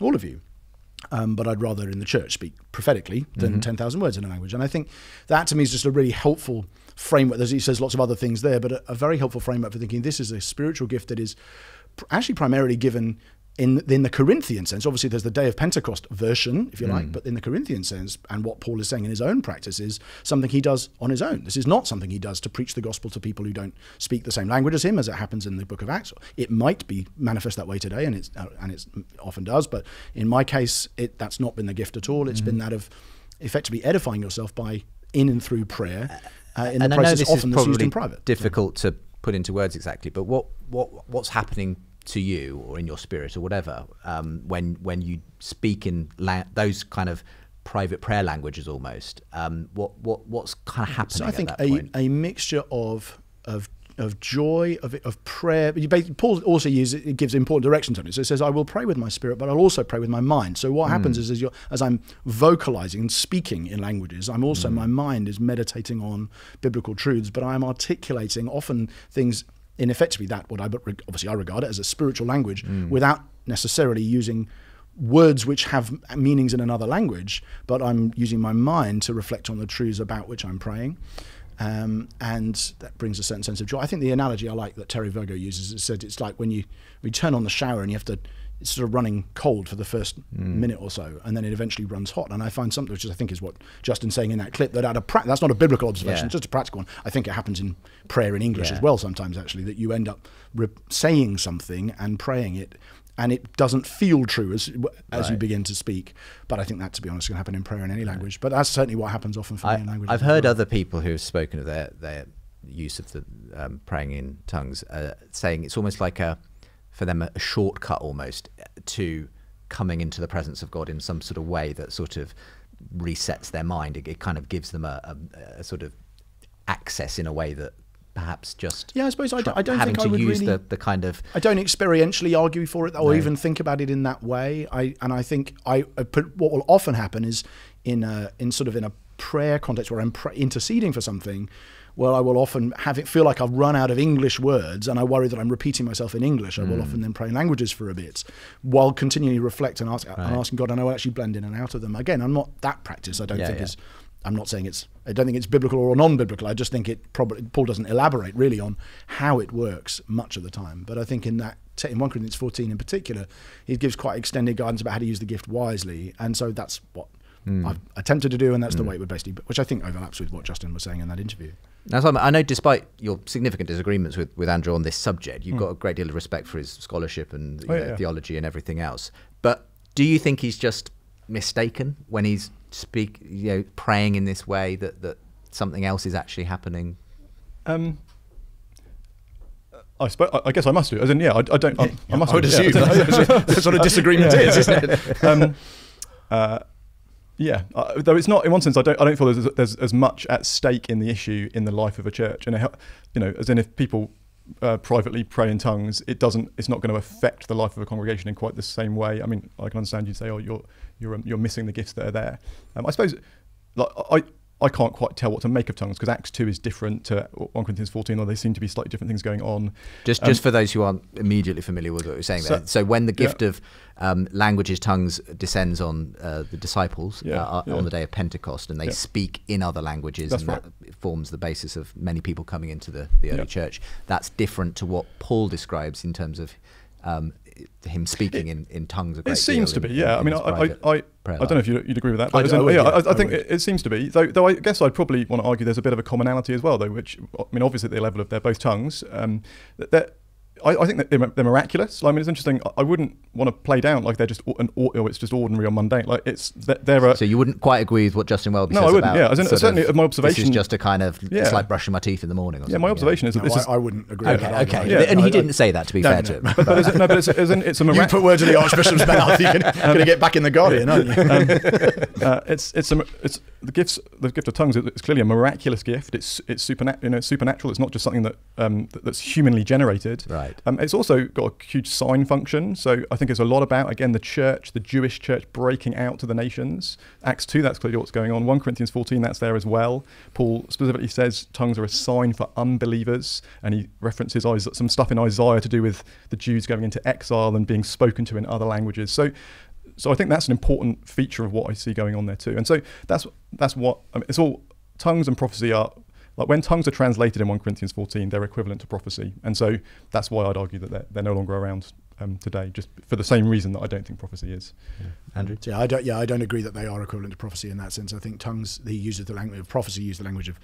Speaker 3: all of you. Um, but I'd rather in the church speak prophetically than mm-hmm. 10,000 words in a language. And I think that to me is just a really helpful framework. There's, he says lots of other things there, but a, a, very helpful framework for thinking this is a spiritual gift that is pr- actually primarily given in, in the Corinthian sense, obviously there's the day of Pentecost version, if you like, mm. but in the Corinthian sense, and what Paul is saying in his own practice is something he does on his own. This is not something he does to preach the gospel to people who don't speak the same language as him, as it happens in the book of Acts. It might be manifest that way today, and it's uh, and it often does, but in my case, it that's not been the gift at all. It's mm. been that of effectively edifying yourself by in and through prayer. Uh, in
Speaker 1: and
Speaker 3: the
Speaker 1: process, I know this
Speaker 3: often
Speaker 1: is probably
Speaker 3: used in private.
Speaker 1: difficult to put into words exactly, but what what what's happening to you or in your spirit or whatever um, when when you speak in la- those kind of private prayer languages almost um, what what what's kind of happening
Speaker 3: so I think a, a mixture of of of joy, of, of prayer. Paul also uses it gives important directions on it. So it says, "I will pray with my spirit, but I'll also pray with my mind." So what mm. happens is, as, as, I'm vocalizing and speaking in languages, I'm also mm. my mind is meditating on biblical truths, but I'm articulating often things in effectively that what I but obviously I regard it as a spiritual language mm. without necessarily using words which have meanings in another language, but I'm using my mind to reflect on the truths about which I'm praying. Um, and that brings a certain sense of joy. I think the analogy I like that Terry Virgo uses is said it's like when you, we turn on the shower and you have to it's sort of running cold for the first mm. minute or so, and then it eventually runs hot. And I find something which I think is what Justin's saying in that clip that at a pra- that's not a biblical observation, yeah. just a practical one. I think it happens in prayer in English yeah. as well sometimes actually that you end up re- saying something and praying it. And it doesn't feel true as as right. you begin to speak, but I think that, to be honest, can happen in prayer in any language. But that's certainly what happens often for
Speaker 1: I,
Speaker 3: me in language.
Speaker 1: I've heard well. other people who have spoken of their their use of the um, praying in tongues, uh, saying it's almost like a for them a, a shortcut almost uh, to coming into the presence of God in some sort of way that sort of resets their mind. It, it kind of gives them a, a, a, sort of access in a way that perhaps just
Speaker 3: yeah. I suppose I don't, I don't
Speaker 1: having
Speaker 3: think
Speaker 1: to
Speaker 3: I would
Speaker 1: use
Speaker 3: really,
Speaker 1: the, the kind of
Speaker 3: I don't experientially argue for it or no. even think about it in that way. I and I think I, I put, what will often happen is in a in sort of in a prayer context where I'm interceding for something where I will often have it feel like I've run out of English words and I worry that I'm repeating myself in English. I will mm. often then pray in languages for a bit while continually reflect and, ask, right. and asking God, and I will actually blend in and out of them. Again, I'm not that practice. I don't yeah, think yeah. is. I'm not saying it's. I don't think it's biblical or non-biblical. I just think it probably Paul doesn't elaborate really on how it works much of the time. But I think in that in 1 Corinthians 14 in particular, he gives quite extended guidance about how to use the gift wisely, and so that's what mm. I've attempted to do, and that's mm. the way it would basically, which I think overlaps with what Justin was saying in that interview.
Speaker 1: Now, Simon, I know despite your significant disagreements with, with Andrew on this subject, you've mm. got a great deal of respect for his scholarship and oh, know, yeah. theology and everything else. But do you think he's just mistaken when he's speak, you know, praying in this way that, that something else is actually happening?
Speaker 2: Um, I, I guess I must do. As in, yeah, I, I don't. I, I [LAUGHS] must.
Speaker 3: I would assume
Speaker 2: yeah. [LAUGHS]
Speaker 3: that's what a [LAUGHS] disagreement is, isn't it?
Speaker 2: um, uh, yeah, uh, though it's not in one sense. I don't. I don't feel there's, there's as much at stake in the issue in the life of a church, and it, you know, as in if people uh, privately pray in tongues, it doesn't. It's not going to affect the life of a congregation in quite the same way. I mean, I can understand you'd say, "Oh, you're you're um, you're missing the gifts that are there." Um, I suppose, like I. I can't quite tell what to make of tongues because Acts two is different to one Corinthians fourteen, or they seem to be slightly different things going on.
Speaker 1: Just,
Speaker 2: Um,
Speaker 1: just for those who aren't immediately familiar with what you're saying
Speaker 2: So-
Speaker 1: there. So, when the
Speaker 2: yeah.
Speaker 1: gift of um, languages, tongues descends on uh, the disciples
Speaker 2: Yeah,
Speaker 1: uh,
Speaker 2: yeah.
Speaker 1: on the day of Pentecost, and they
Speaker 2: Yeah.
Speaker 1: speak in other languages,
Speaker 2: That's
Speaker 1: and
Speaker 2: right.
Speaker 1: that forms the basis of many people coming into the, the early
Speaker 2: Yeah.
Speaker 1: church. That's different to what Paul describes in terms of um, him speaking in, in tongues.
Speaker 2: It seems to be,
Speaker 1: in-
Speaker 2: yeah.
Speaker 1: in
Speaker 2: I mean, I, I, I, I don't know if you'd, you'd agree with that,
Speaker 3: I
Speaker 2: but
Speaker 3: I
Speaker 2: in-
Speaker 3: would,
Speaker 2: yeah, I, I think it, it seems to be. Though, though I guess I'd probably want to argue there's a bit of a commonality as well, though. Which I mean, obviously at the level of they're both tongues. Um, that, that I, I think that they're, they're miraculous. I mean, it's interesting. I- I wouldn't want to play down like they're just an or, or it's just ordinary or mundane. Like it's that they're a,
Speaker 1: So you wouldn't quite agree with what Justin Welby
Speaker 2: No,
Speaker 1: says
Speaker 2: I wouldn't,
Speaker 1: about
Speaker 2: yeah, in- certainly of my observation.
Speaker 1: This is just a kind of it's like brushing my teeth in the morning. Or
Speaker 2: yeah. My
Speaker 1: something,
Speaker 2: observation is that
Speaker 3: No,
Speaker 2: this is.
Speaker 3: I, I wouldn't agree with
Speaker 1: Okay,
Speaker 3: that.
Speaker 1: okay,
Speaker 3: either.
Speaker 2: Yeah.
Speaker 1: and he didn't say that to be
Speaker 3: No,
Speaker 1: fair
Speaker 3: no,
Speaker 1: to him.
Speaker 3: no.
Speaker 2: but, but, no, but it's, as in, it's a [LAUGHS]
Speaker 3: You
Speaker 2: mirac-
Speaker 3: put words in the Archbishop's mouth, you're going to get back in the Guardian, aren't you? [LAUGHS]
Speaker 2: uh, it's it's a, it's the gifts the gift of tongues. It's clearly a miraculous gift. It's it's supernatural. You know, it's supernatural. It's not just something that um, that- that's humanly generated.
Speaker 1: Right.
Speaker 2: Um, it's also got a huge sign function. So I think it's a lot about again the church, the Jewish church breaking out to the nations. Acts two, that's clearly what's going on. One Corinthians fourteen, that's there as well. Paul specifically says tongues are a sign for unbelievers, and he references some stuff in Isaiah to do with the Jews going into exile and being spoken to in other languages. So so I think that's an important feature of what I see going on there too. And so that's that's what I mean, it's all tongues and prophecy are like when tongues are translated in 1 Corinthians 14, they're equivalent to prophecy. And so that's why I'd argue that they're, they're no longer around um, today, just for the same reason that I don't think prophecy is.
Speaker 1: Andrew.
Speaker 3: Yeah, I don't. Yeah, I don't agree that they are equivalent to prophecy in that sense. I think tongues, he uses the language of prophecy, use the language of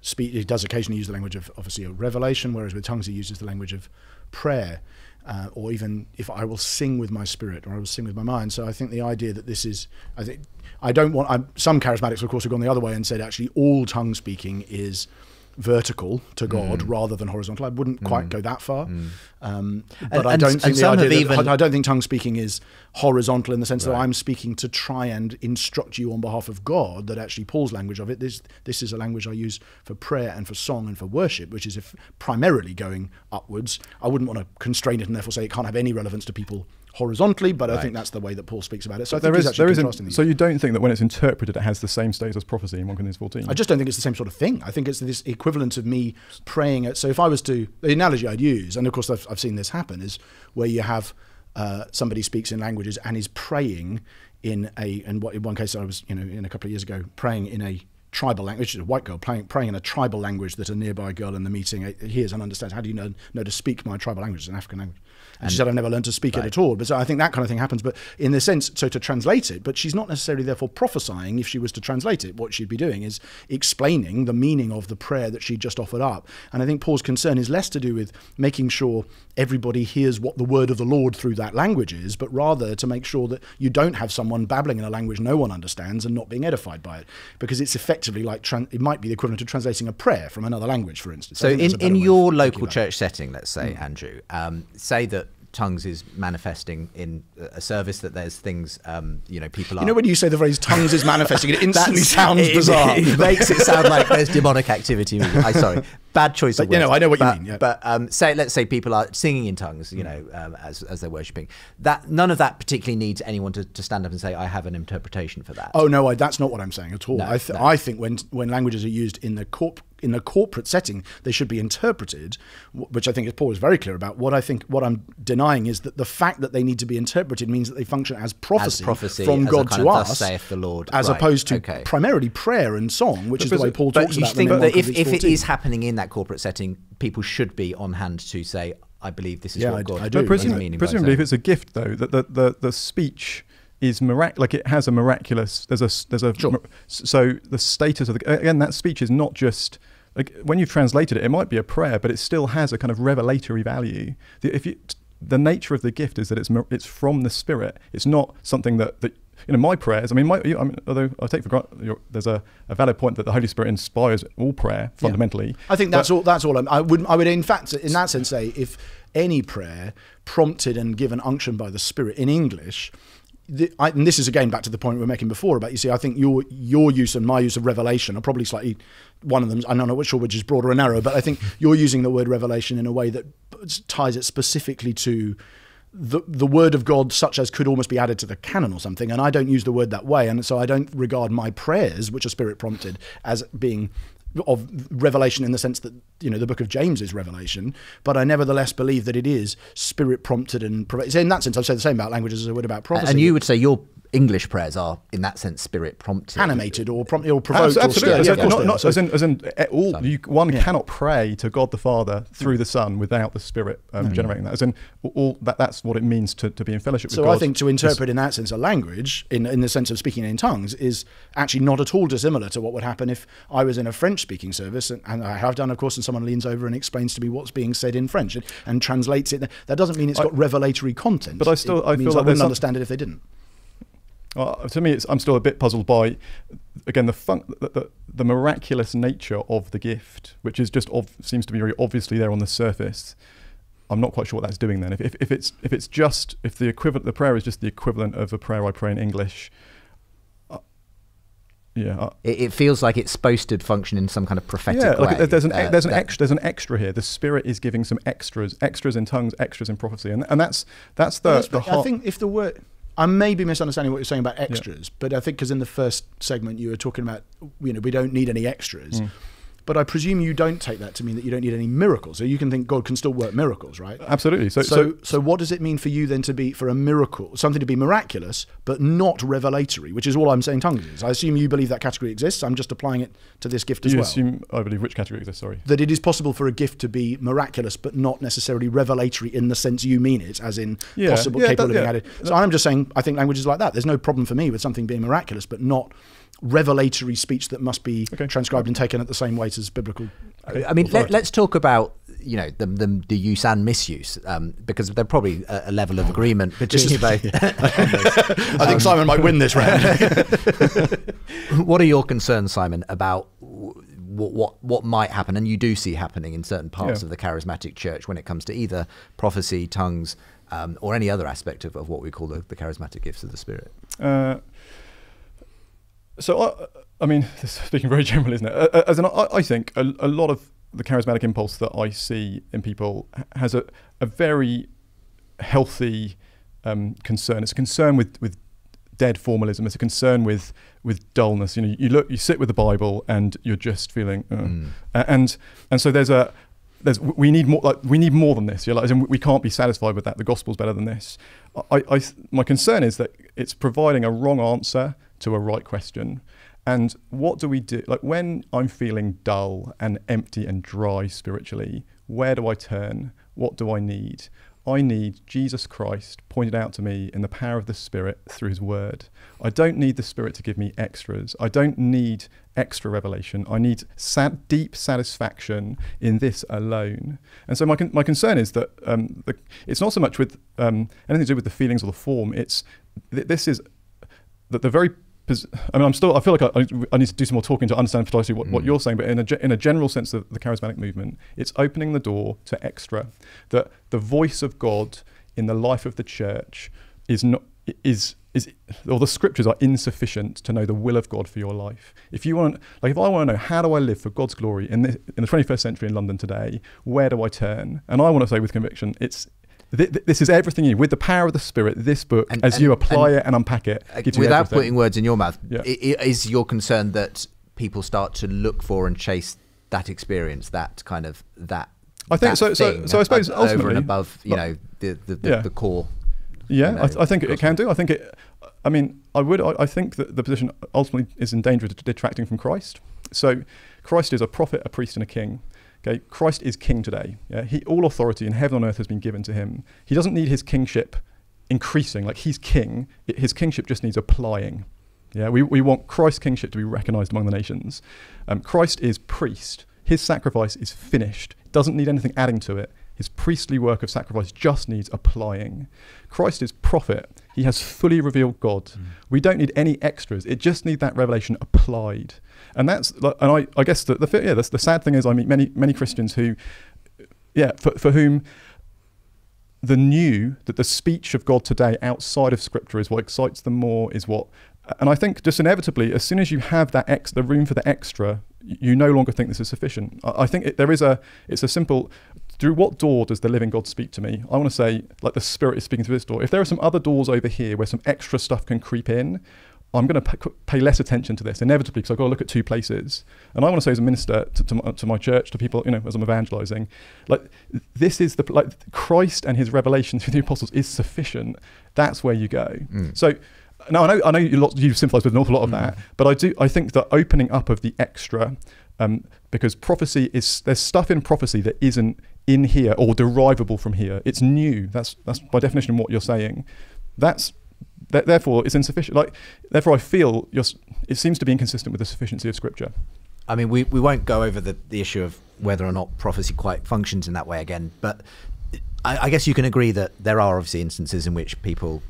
Speaker 3: speech. He does occasionally use the language of obviously of revelation, whereas with tongues he uses the language of prayer, uh, or even if I will sing with my spirit or I will sing with my mind. So I think the idea that this is, I think, I don't want. I'm, some charismatics, of course, have gone the other way and said actually all tongue speaking is vertical to God mm. rather than horizontal. I wouldn't mm. quite go that far, mm. um, but
Speaker 1: And-
Speaker 3: I don't
Speaker 1: and
Speaker 3: think the idea
Speaker 1: have
Speaker 3: that,
Speaker 1: even-
Speaker 3: I don't think tongue speaking is horizontal in the sense that I'm speaking to try and instruct you on behalf of God. That actually Paul's language of it. This this is a language I use for prayer and for song and for worship, which is if primarily going upwards. I wouldn't want to constrain it and therefore say it can't have any relevance to people horizontally. But I think that's the way that Paul speaks about it. So I think
Speaker 2: there is,
Speaker 3: actually
Speaker 2: there is so you don't think that when it's interpreted, it has the same status as prophecy in 1 Corinthians 14?
Speaker 3: I just don't think it's the same sort of thing. I think it's this equivalent of me praying. At, so if I was to, the analogy I'd use, and of course I've, I've seen this happen, is where you have uh, somebody speaks in languages and is praying in a, and what in one case I was, you know, in a couple of years ago, praying in a tribal language, a white girl praying, praying in a tribal language that a nearby girl in the meeting uh, hears and understands. How do you know, know to speak my tribal language? It's an African language. And, she said, I've never learned to speak it at all. But so I think that kind of thing happens. But in the sense, so to translate it, but she's not necessarily therefore prophesying if she was to translate it. What she'd be doing is explaining the meaning of the prayer that she just offered up. And I think Paul's concern is less to do with making sure everybody hears what the word of the Lord through that language is, but rather to make sure that you don't have someone babbling in a language no one understands and not being edified by it. Because it's effectively like, tran- it might be the equivalent of translating a prayer from another language, for instance.
Speaker 1: So in, in your local church setting, let's say, Andrew, um, say that tongues is manifesting in a service that there's things, um, you know, people are.
Speaker 3: You know when you say the phrase "tongues is manifesting," it [LAUGHS] instantly sounds
Speaker 1: it-
Speaker 3: bizarre. [LAUGHS]
Speaker 1: It, makes it sound like there's demonic activity. [LAUGHS] I sorry, bad choice of
Speaker 3: But, you
Speaker 1: words.
Speaker 3: know, I know what you mean, yeah.
Speaker 1: But um, say, let's say people are singing in tongues, you know, um, as as they're worshiping. That none of that particularly needs anyone to, to stand up and say, "I have an interpretation for that."
Speaker 3: Oh no, I, that's not what I'm saying at all.
Speaker 1: No,
Speaker 3: I, th-
Speaker 1: no.
Speaker 3: I think when when languages are used in the corp in a corporate setting, they should be interpreted, which I think Paul is very clear about. What I think, what I'm denying is that the fact that they need to be interpreted means that they function as prophecy,
Speaker 1: prophecy,
Speaker 3: from
Speaker 1: as
Speaker 3: God to us,
Speaker 1: "Thus saith the Lord."
Speaker 3: as
Speaker 1: Right,
Speaker 3: opposed to
Speaker 1: okay.
Speaker 3: primarily prayer and song, which is the
Speaker 2: but-
Speaker 3: way Paul
Speaker 1: but
Speaker 3: talks
Speaker 1: you
Speaker 3: about
Speaker 1: think
Speaker 3: them in
Speaker 1: that if,
Speaker 3: Corinthians
Speaker 1: if it
Speaker 3: 14.
Speaker 1: is happening in that corporate setting, people should be on hand to say, "I believe this is
Speaker 3: Yeah,
Speaker 1: what
Speaker 3: I-
Speaker 1: God
Speaker 3: I
Speaker 1: is
Speaker 3: do.
Speaker 2: But
Speaker 3: But
Speaker 2: presumably,
Speaker 1: meaning."
Speaker 2: presumably if it's a gift, though, that the, the, the speech is mirac- like it has a miraculous. There's a s- there's a
Speaker 3: Sure.
Speaker 2: mir- so the status of the again that speech is not just like when you've translated it, it might be a prayer, but it still has a kind of revelatory value. The, if you the nature of the gift is that it's it's from the spirit. It's not something that, that you know, my prayers. I mean, my, I mean although I take for granted there's a, a, valid point that the Holy Spirit inspires all prayer fundamentally. Yeah.
Speaker 3: I think that's all. That's all. I'm, I would. I would, in fact, in that sense, say if any prayer prompted and given unction by the Spirit in English. The, I, and this is again back to the point we were making before about you see I think your your use and my use of revelation are probably slightly one of them I'm not sure which is broader or narrow but I think hmm. you're using the word revelation in a way that ties it specifically to the the word of God, such as could almost be added to the canon or something. And I don't use the word that way, and so I don't regard my prayers, which are spirit prompted, as being of revelation in the sense that you know the book of James is revelation, but I nevertheless believe that it is spirit prompted and so in that sense I'd say the same about languages as I would about prophecy.
Speaker 1: And you would say your English prayers are, in that sense, spirit prompted,
Speaker 3: animated, or prompted, or provoked.
Speaker 2: Absolutely, or as, yeah, not, not, as in, as in eh, all. You, one yeah. cannot pray to God the Father through the Son without the Spirit um, no, generating that. As in, all that, that's what it means to, to be in fellowship
Speaker 3: so
Speaker 2: with God.
Speaker 3: I think to interpret in that sense a language, in in the sense of speaking in tongues, is actually not at all dissimilar to what would happen if I was in a French-speaking service, and, and, I have done, of course, and someone leans over and explains to me what's being said in French and, and translates it. That doesn't mean it's got I, revelatory content.
Speaker 2: But I still,
Speaker 3: it
Speaker 2: I feel
Speaker 3: like
Speaker 2: I
Speaker 3: wouldn't understand it if they didn't.
Speaker 2: Uh, to me, I'm still a bit puzzled by, again, the, fun, the, the, the, miraculous nature of the gift, which is just seems to be very obviously there on the surface. I'm not quite sure what that's doing then. If, if, if it's if it's just if the equivalent the prayer is just the equivalent of a prayer I pray in English, yeah,
Speaker 1: it, it, feels like it's supposed to function in some kind of prophetic yeah, like
Speaker 2: way. There's an uh, there's an extra there's an extra here. The Spirit is giving some extras, extras in tongues, extras in prophecy, and and that's that's the, well, the
Speaker 3: I think if the word I may be misunderstanding what you're saying about extras, yeah. but I think because in the first segment you were talking about, you know, we don't need any extras. Mm. But I presume you don't take that to mean that you don't need any miracles. So you can think God can still work miracles, right?
Speaker 2: Absolutely.
Speaker 3: So, so, so, so what does it mean for you then to be for a miracle, something to be miraculous, but not revelatory, which is all I'm saying tongues is. I assume you believe that category exists. I'm just applying it to this gift as
Speaker 2: you
Speaker 3: well.
Speaker 2: assume I believe which category exists, sorry.
Speaker 3: That it is possible for a gift to be miraculous, but not necessarily revelatory in the sense you mean it, as in yeah, possible, yeah, capable that, of being added. So I'm just saying I think languages like that. There's no problem for me with something being miraculous, but not revelatory speech that must be okay. transcribed and taken at the same weight as biblical.
Speaker 1: Okay. I mean, let, us talk about you know the, the, the use and misuse um, because there's probably a, a, level of agreement between you both. [LAUGHS]
Speaker 3: I think Simon might win this round. [LAUGHS]
Speaker 1: what are your concerns, Simon, about? What, what what might happen, and you do see happening in certain parts yeah. of the charismatic church when it comes to either prophecy, tongues, um, or any other aspect of, of what we call the, the charismatic gifts of the Spirit. Uh,
Speaker 2: so I, I mean, [LAUGHS] speaking very generally, isn't it? As an, I, I think a, a, lot of the charismatic impulse that I see in people has a, a very healthy um, concern. It's a concern with, with dead formalism. It's a concern with with dullness. You know, you look, you sit with the Bible, and you're just feeling, uh. mm. and and so there's a there's we need more like we need more than this. You're like, we can't be satisfied with that. The gospel's better than this. I, I my concern is that it's providing a wrong answer to a right question. And what do we do? Like when I'm feeling dull and empty and dry spiritually, where do I turn? What do I need? I need Jesus Christ pointed out to me in the power of the Spirit through His Word. I don't need the Spirit to give me extras. I don't need extra revelation. I need deep satisfaction in this alone. And so my, con- my concern is that um, the, it's not so much with um, anything to do with the feelings or the form. It's th- this is that the very I mean, I'm still. I feel like I, I, need to do some more talking to understand precisely what, mm. what you're saying. But in a in a general sense of the charismatic movement, it's opening the door to extra. That the voice of God in the life of the church is not is is or the scriptures are insufficient to know the will of God for your life. If you want, like, if I want to know how do I live for God's glory in the in the 21st century in London today, where do I turn? And I want to say with conviction, it's this is everything you with the power of the spirit this book and, as and, you apply and, it and unpack it uh,
Speaker 1: without putting words in your mouth yeah. is your concern that people start to look for and chase that experience that kind of that
Speaker 2: i think so so so i suppose ultimately
Speaker 1: over and above you know the the, the, yeah. the core
Speaker 2: yeah you know, I, th- I, think it can do. I think it i mean i would I, I think that the position ultimately is in danger of detracting from christ. So christ is a prophet a priest and a king Okay, Christ is king today. Yeah? He, all authority in heaven and earth has been given to him. He doesn't need his kingship increasing, like he's king. His kingship just needs applying. Yeah, we, we want Christ's kingship to be recognized among the nations. Um, Christ is priest. His sacrifice is finished. Doesn't need anything adding to it. His priestly work of sacrifice just needs applying. Christ is prophet. He has fully revealed God. Mm. We don't need any extras. It just need that revelation applied. And that's and I, I guess the, the yeah the, the sad thing is I meet many many Christians who yeah for, for whom the new that the speech of God today outside of Scripture is what excites them more, is what, and I think just inevitably, as soon as you have that ex, the room for the extra, you no longer think this is sufficient. I, I think it, there is a, it's a simple. Through what door does the living God speak to me? I want to say, like the Spirit is speaking through this door. If there are some other doors over here where some extra stuff can creep in, I'm going to pay less attention to this inevitably because I've got to look at two places. And I want to say, as a minister to, to, my, to my church, to people, you know, as I'm evangelizing, like this is the like Christ and His revelation through the apostles is sufficient. That's where you go. Mm. So. Now I know I know you, lot, you sympathise with an awful lot of mm. that, but I do I think the opening up of the extra, um, because prophecy is there's stuff in prophecy that isn't in here or derivable from here. It's new. That's that's by definition what you're saying. That's Th- therefore, it's insufficient. Like, therefore, I feel it seems to be inconsistent with the sufficiency of Scripture.
Speaker 1: I mean, we, we won't go over the, the issue of whether or not prophecy quite functions in that way again, but I, I guess you can agree that there are obviously instances in which people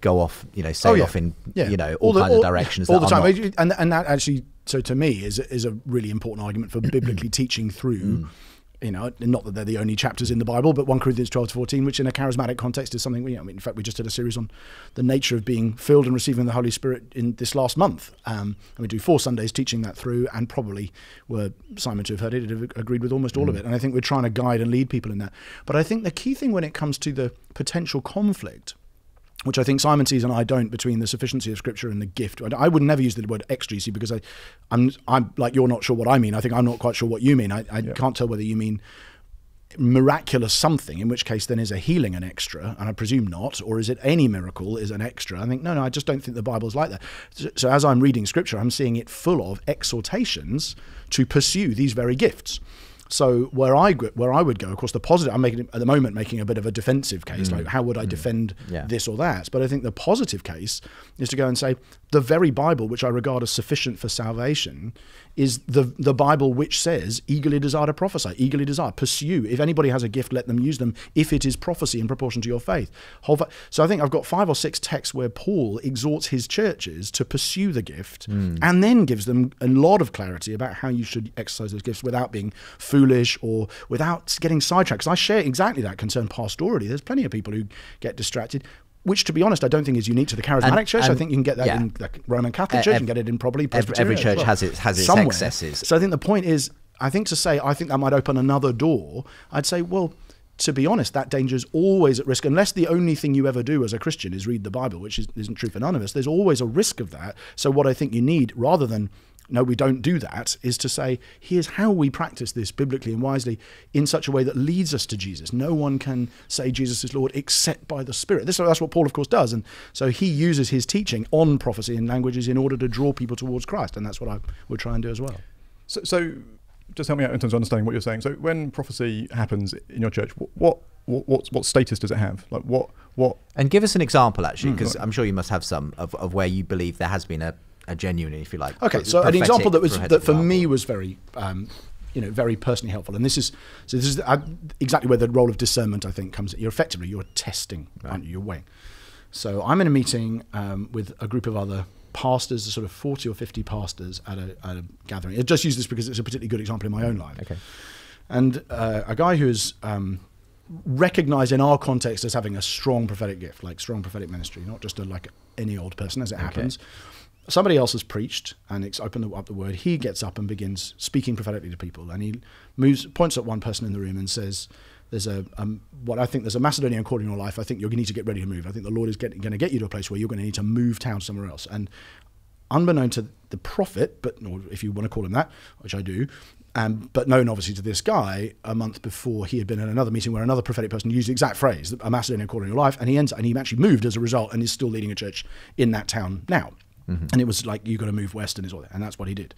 Speaker 1: go off, you know, sail oh, yeah. off in, yeah. you know, all, all the, kinds all, of directions.
Speaker 3: All the time. Not... And, and that actually, so to me, is, is a really important argument for biblically teaching through. Mm you know, not that they're the only chapters in the Bible, but 1 Corinthians 12 to 14, which in a charismatic context is something we, you know, I mean, in fact, we just did a series on the nature of being filled and receiving the Holy Spirit in this last month. Um, and we do four Sundays teaching that through, and probably were Simon to have heard it, have agreed with almost all mm. of it. And I think we're trying to guide and lead people in that. But I think the key thing when it comes to the potential conflict which I think Simon sees and I don't between the sufficiency of Scripture and the gift. I would never use the word exegesis because I, I'm, I'm like you're not sure what I mean. I think I'm not quite sure what you mean. I, I yeah. can't tell whether you mean miraculous something, in which case then is a healing an extra, and I presume not, or is it any miracle is an extra? I think no, no, I just don't think the Bible's like that. So, so as I'm reading Scripture, I'm seeing it full of exhortations to pursue these very gifts. So where I where I would go, of course, the positive. I'm making at the moment making a bit of a defensive case, mm. like how would I mm. defend yeah. this or that? But I think the positive case is to go and say the very Bible, which I regard as sufficient for salvation, is the the Bible which says eagerly desire to prophesy, eagerly desire, pursue. If anybody has a gift, let them use them. If it is prophecy in proportion to your faith, so I think I've got five or six texts where Paul exhorts his churches to pursue the gift, mm. and then gives them a lot of clarity about how you should exercise those gifts without being foolish or without getting sidetracked. Because I share exactly that concern pastorally. There's plenty of people who get distracted which, to be honest, I don't think is unique to the charismatic and, church. And I think you can get that yeah. in the Roman Catholic Church, uh, can get it in probably
Speaker 1: Every church well. has its has its Somewhere. excesses.
Speaker 3: So I think the point is, I think to say I think that might open another door. I'd say, well, to be honest, that danger is always at risk unless the only thing you ever do as a Christian is read the Bible, which is, not true for none of us. There's always a risk of that. So what I think you need, rather than no, we don't do that, is to say, here's how we practice this biblically and wisely in such a way that leads us to Jesus. No one can say Jesus is Lord except by the Spirit. This, that's what Paul, of course, does. And so he uses his teaching on prophecy and languages in order to draw people towards Christ. And that's what I would try and do as well.
Speaker 2: So, so just help me out in terms of understanding what you're saying. So when prophecy happens in your church, what, what, what, what status does it have? Like what, what?
Speaker 1: And give us an example, actually, because mm, I'm sure you must have some of, of where you believe there has been a a genuine, if you like.
Speaker 3: Okay, so an example that was that for me was very. Um, you know, very personally helpful, and this is so. This is uh, exactly where the role of discernment, I think, comes. You're effectively you're testing, right. aren't you? You're weighing. So I'm in a meeting um, with a group of other pastors, sort of 40 or 50 pastors at a, at a gathering. I just use this because it's a particularly good example in my own life. Okay. And uh, a guy who is um, recognized in our context as having a strong prophetic gift, like strong prophetic ministry, not just a, like any old person as it okay. happens somebody else has preached and it's opened up the word. He gets up and begins speaking prophetically to people, and he moves, points at one person in the room and says, "There's a um, what I think there's a Macedonian calling in your life. I think you're going to need to get ready to move. I think the Lord is going to get you to a place where you're going to need to move town somewhere else." And unbeknown to the prophet, but if you want to call him that, which I do, um, but known obviously to this guy, a month before he had been in another meeting where another prophetic person used the exact phrase, a Macedonian calling in your life, and he ends and he actually moved as a result and is still leading a church in that town now. Mm-hmm. And it was like you got to move west, and and that's what he did.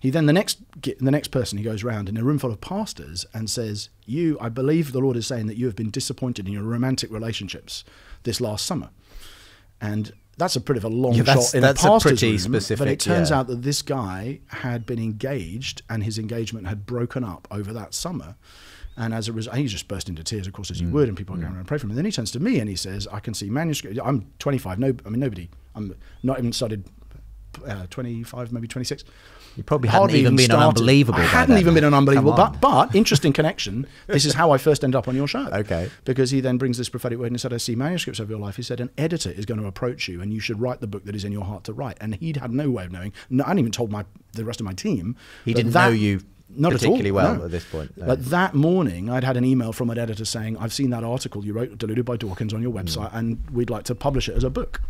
Speaker 3: He then the next the next person he goes around in a room full of pastors and says, "You, I believe the Lord is saying that you have been disappointed in your romantic relationships this last summer," and that's a pretty of a long yeah, shot in that's a pastor's a room. Specific, but it turns yeah. out that this guy had been engaged, and his engagement had broken up over that summer And as a result, he just burst into tears, of course, as you would, and people are going around and pray for him. And then he turns to me and he says, "I can see manuscript. I'm 25. No, I mean nobody. I'm not even started uh, 25, maybe 26.
Speaker 1: You probably hadn't
Speaker 3: Hardly
Speaker 1: even been
Speaker 3: started.
Speaker 1: unbelievable.
Speaker 3: I hadn't even been an unbelievable. But but interesting connection. This is how I first ended up on your show. [LAUGHS]
Speaker 1: Okay.
Speaker 3: Because he then brings this prophetic word and he said, I see manuscripts of your life. He said, an editor is going to approach you and you should write the book that is in your heart to write. And he'd had no way of knowing. No, I hadn't even told my the rest of my team.
Speaker 1: He didn't
Speaker 3: that-
Speaker 1: know you
Speaker 3: not
Speaker 1: particularly
Speaker 3: at all,
Speaker 1: well
Speaker 3: no.
Speaker 1: at this point, no.
Speaker 3: But that morning, I'd had an email from an editor saying, I've seen that article you wrote, Deluded by Dawkins, on your
Speaker 1: Hmm.
Speaker 3: website, and we'd like to publish it as a book.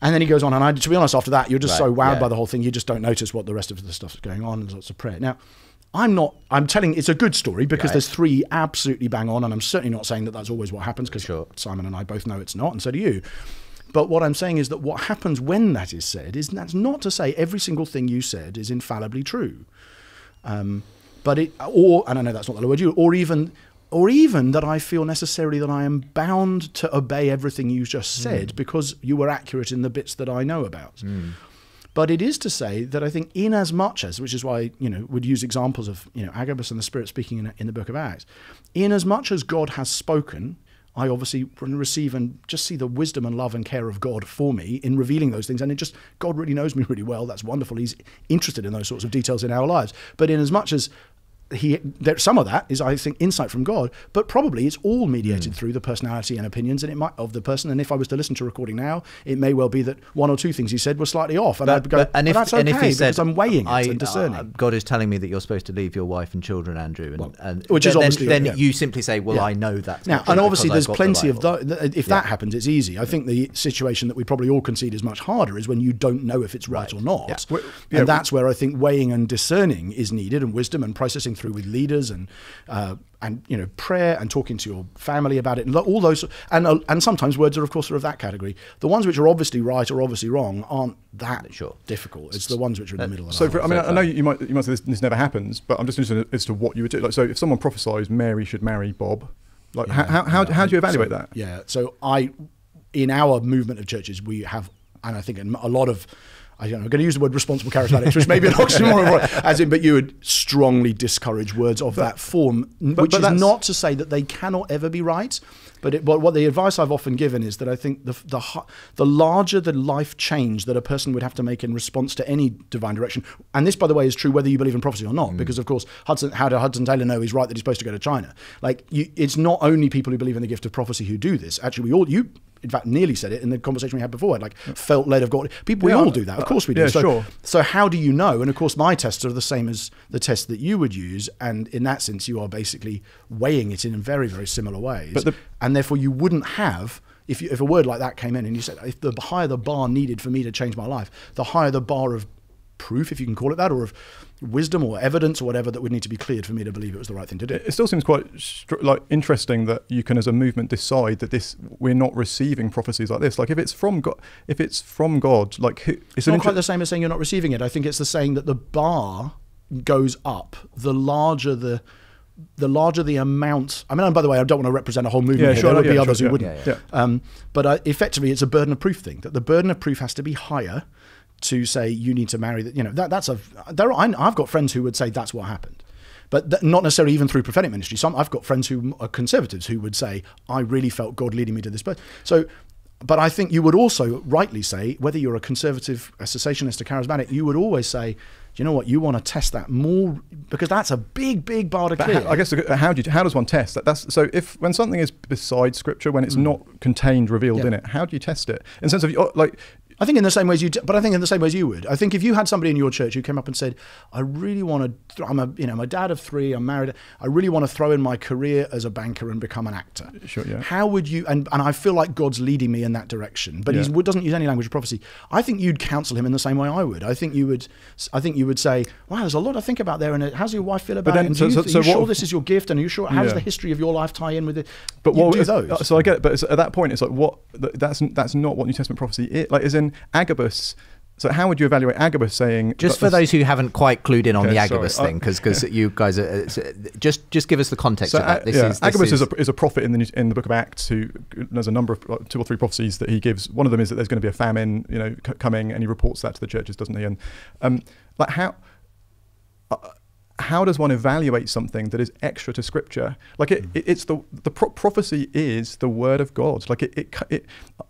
Speaker 3: And then he goes on, and I, to be honest, after that, you're just so wowed
Speaker 1: yeah.
Speaker 3: by the whole thing, you just don't notice what the rest of the stuff is going on. There's lots of prayer. Now, I'm not. I'm telling. It's a good story because
Speaker 1: Right.
Speaker 3: there's three absolutely bang on, and I'm certainly not saying that that's always what happens because
Speaker 1: Sure.
Speaker 3: Simon and I both know it's not, and so do you. But what I'm saying is that what happens when that is said is that's not to say every single thing you said is infallibly true. Um, but it, or and I know that's not the word you, or even, or even that I feel necessarily that I am bound to obey everything you just hmm. said because you were accurate in the bits that I know about. Hmm. But it is to say that I think, in as much as, which is why you know would use examples of you know Agabus and the Spirit speaking in, in the Book of Acts, in as much as God has spoken, I obviously receive and just see the wisdom and love and care of God for me in revealing those things. And it just God really knows me [LAUGHS] really well. That's wonderful. He's interested in those sorts of details in our lives. But in as much as he there some of that is I think insight from God, but probably it's all mediated through the personality and opinions and it might of the person. And if I was to listen to a recording now, it may well be that one or two things he said were slightly off, and I'd go,
Speaker 1: But-
Speaker 3: "Well, that's okay
Speaker 1: and if he
Speaker 3: because
Speaker 1: said,
Speaker 3: I'm weighing it
Speaker 1: I-
Speaker 3: and discerning.
Speaker 1: uh, God is telling me that you're supposed to leave your wife and children, Andrew, and, and
Speaker 3: which is
Speaker 1: then,
Speaker 3: obviously-
Speaker 1: then
Speaker 3: yeah.
Speaker 1: you simply say, "Well,
Speaker 3: Yeah.
Speaker 1: I know that."
Speaker 3: Now, and obviously, there's plenty of
Speaker 1: those.
Speaker 3: tho- th- If that happens, it's easy. I think the situation that we probably all concede is much harder is when you don't know if it's right, or not,
Speaker 1: Yeah.
Speaker 2: Well, yeah,
Speaker 3: and that's where I think weighing and discerning is needed, and wisdom and processing through with leaders and uh, and you know prayer and talking to your family about it, and all those. And uh, and sometimes words are of course are of that category. The ones which are obviously right or obviously wrong aren't that
Speaker 1: Sure.
Speaker 3: difficult. It's the ones which are in the middle. Of
Speaker 2: So,
Speaker 3: that.
Speaker 2: for, I mean, I know you might you might say this, this never happens, but I'm just interested as to what you would do. Like, so, if someone prophesies Mary should marry Bob, like, how, how, how, how do you evaluate
Speaker 3: so,
Speaker 2: that?
Speaker 3: Yeah. So I, in our movement of churches, we have, and I think in a lot of, I don't know, I'm going to use the word responsible charismatics, which may be an [LAUGHS] oxymoron, as in, but you would strongly discourage words of that form, which
Speaker 2: but
Speaker 3: is not to say that they cannot ever be right. But, it, but what the advice I've often given is that I think the, the the larger the life change that a person would have to make in response to any divine direction, and this, by the way, is true whether you believe in prophecy or not, because of course, Hudson, how did Hudson Taylor know he's right that he's supposed to go to China? Like, you, it's not only people who believe in the gift of prophecy who do this. Actually, we all you. In fact, nearly said it in the conversation we had before. I like, felt led of God. People, we
Speaker 2: Yeah,
Speaker 3: all do that. Of course, we do.
Speaker 2: yeah,
Speaker 3: so,
Speaker 2: sure.
Speaker 3: so how do you know? And of course, my tests are the same as the tests that you would use, and in that sense, you are basically weighing it in very, very similar ways.
Speaker 2: But the-
Speaker 3: and therefore, you wouldn't have if you, if a word like that came in and you said, if the higher the bar needed for me to change my life, the higher the bar of proof, if you can call it that, or of wisdom or evidence or whatever that would need to be cleared for me to believe it was the right thing to do.
Speaker 2: It still seems quite str- like interesting that you can, as a movement, decide that this we're not receiving prophecies like this. Like if it's from God, if it's from God, like who, it's
Speaker 3: It's not quite the same as saying you're not receiving it. I think it's the saying that the bar goes up the larger the the larger the amount. I mean, and by the way, I don't want to represent a whole movement.
Speaker 2: Yeah,
Speaker 3: here.
Speaker 2: sure,
Speaker 3: There would
Speaker 2: yeah,
Speaker 3: be
Speaker 2: sure,
Speaker 3: others
Speaker 2: yeah.
Speaker 3: who wouldn't. Um, but uh, effectively, it's a burden of proof thing. That the burden of proof has to be higher to say you need to marry. That you know that that's a. There, are, I, I've got friends who would say that's what happened. But not necessarily even through prophetic ministry. Some I've got friends who are conservatives who would say, "I really felt God leading me to this." place so, but I think you would also rightly say, whether you're a conservative, a cessationist, a charismatic, you would always say, you know what? You want to test that more because that's a big, big bar to
Speaker 2: But
Speaker 3: clear."
Speaker 2: how, I guess uh, how do you, how does one test that? That's so if when something is beside scripture, when it's
Speaker 3: Hmm.
Speaker 2: not contained, revealed in it, how do you test it? In the sense of oh, like
Speaker 3: I think in the same ways you, but I think in the same ways you would. I think if you had somebody in your church who came up and said, "I really want to, I'm a, you know, I'm a dad of three, I'm married, I really want to throw in my career as a banker and become an actor."
Speaker 2: Sure, yeah.
Speaker 3: How would you? And and I feel like God's leading me in that direction, but he doesn't use any language of prophecy. I think you'd counsel him in the same way I would. I think you would, I think you would say, "Wow, there's a lot to think about there." And how's your wife feel about
Speaker 2: then-
Speaker 3: it? And
Speaker 2: so-
Speaker 3: you,
Speaker 2: so-
Speaker 3: are you sure this is your gift? And are you sure? How does the history of your life tie in with it?
Speaker 2: But
Speaker 3: You
Speaker 2: what
Speaker 3: do those?
Speaker 2: uh, So I get it, but at that point, it's like what that's that's not what New Testament prophecy is. Like, as in Agabus. So how would you evaluate Agabus saying?
Speaker 1: Just for those who haven't quite clued in on
Speaker 2: Okay,
Speaker 1: the. Agabus
Speaker 2: I-
Speaker 1: thing, because because you guys are uh, just just give us the context
Speaker 2: So
Speaker 1: of that.
Speaker 2: uh,
Speaker 1: This
Speaker 2: yeah,
Speaker 1: is this
Speaker 2: Agabus is,
Speaker 1: is
Speaker 2: a, is a prophet in the in the Book of Acts. Who there's a number of two or three prophecies that he gives. One of them is that there's going to be a famine, you know, c- coming, and he reports that to the churches, doesn't he? And um, like how. Uh, how does one evaluate something that is extra to Scripture? Like it, it it's the the pro- prophecy is the word of God. Like it, it, it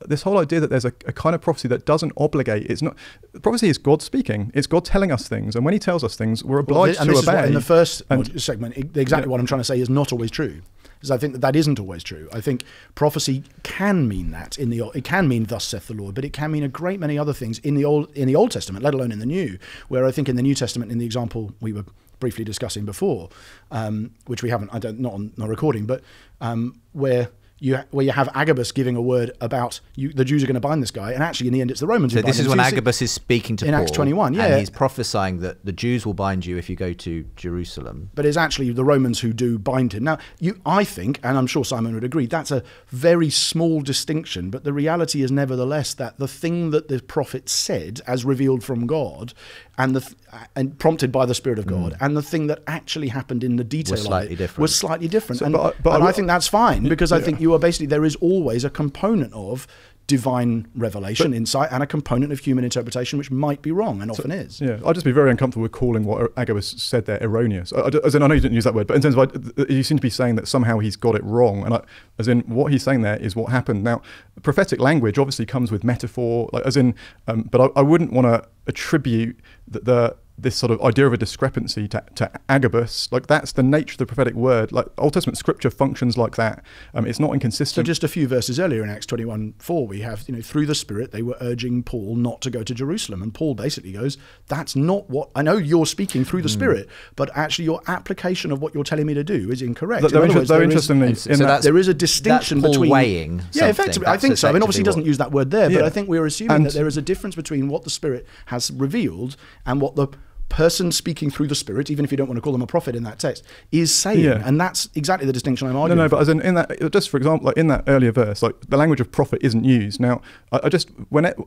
Speaker 2: this whole idea that there's a, a, kind of prophecy that doesn't obligate. It's not prophecy is God speaking. It's God telling us things, and when He tells us things, we're obliged
Speaker 3: well, and
Speaker 2: to
Speaker 3: this
Speaker 2: obey.
Speaker 3: In the first
Speaker 2: and,
Speaker 3: segment, exactly yeah. what I'm trying to say is not always true because I think that that isn't always true. I think prophecy can mean that in the it can mean thus saith the Lord, but it can mean a great many other things in the old in the Old Testament, let alone in the New. Where I think in the New Testament, in the example we were briefly discussing before, um, which we haven't, I don't not on not recording, but um, where you where you have Agabus giving a word about you, the Jews are going to bind this guy, and actually in the end it's the Romans.
Speaker 1: So this is
Speaker 3: him.
Speaker 1: when
Speaker 3: So
Speaker 1: Agabus is speaking to
Speaker 3: in
Speaker 1: Paul,
Speaker 3: Acts 21, yeah.
Speaker 1: and he's prophesying that the Jews will bind you if you go to Jerusalem.
Speaker 3: But it's actually the Romans who do bind him. Now, you, I think, and I'm sure Simon would agree, that's a very small distinction. But the reality is, nevertheless, that the thing that the prophet said, as revealed from God, and the and prompted by the Spirit of God, mm. and the thing that actually happened in the detail
Speaker 1: was slightly
Speaker 3: of it
Speaker 1: different.
Speaker 3: was slightly different.
Speaker 2: So,
Speaker 3: and,
Speaker 2: but, but
Speaker 3: and I,
Speaker 2: I,
Speaker 3: think that's fine because
Speaker 2: yeah.
Speaker 3: I think you are basically there is always a component of divine revelation, but, insight, and a component of human interpretation, which might be wrong and so, often is.
Speaker 2: Yeah, I'd just be very uncomfortable with calling what Agabus said there erroneous. I, as in, I know you didn't use that word, but in terms of, you seem to be saying that somehow he's got it wrong, and I, as in, what he's saying there is what happened. Now, prophetic language obviously comes with metaphor, like as in, um, but I, I wouldn't want to attribute the, the this sort of idea of a discrepancy to, to, Agabus, like that's the nature of the prophetic word. Like Old Testament scripture functions like that. Um, it's not inconsistent.
Speaker 3: So just a few verses earlier in Acts 21 4, we have, you know, through the Spirit, they were urging Paul not to go to Jerusalem. And Paul basically goes, that's not what, I know you're speaking through the mm. Spirit, but actually your application of what you're telling me to do is incorrect.
Speaker 2: Though, in words, though interestingly,
Speaker 3: is, in so that, there is a distinction between.
Speaker 1: weighing.
Speaker 3: Yeah, effectively. I think so. I mean, obviously, he doesn't use that word there,
Speaker 2: yeah.
Speaker 3: but I think we're assuming
Speaker 2: and
Speaker 3: that there is a difference between what the Spirit has revealed and what the person speaking through the Spirit, even if you don't want to call them a prophet in that text, is saying.
Speaker 2: Yeah.
Speaker 3: And that's exactly the distinction I'm arguing.
Speaker 2: No, no, but as in, in that, just for example, like in that earlier verse, like the language of prophet isn't used. Now, I, I just, when it,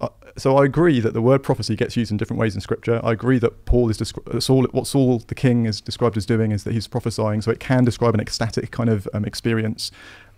Speaker 2: uh, so I agree that the word prophecy gets used in different ways in Scripture. I agree that Paul is, descri- Saul, what Saul the king is described as doing is that he's prophesying, so it can describe an ecstatic kind of um, experience.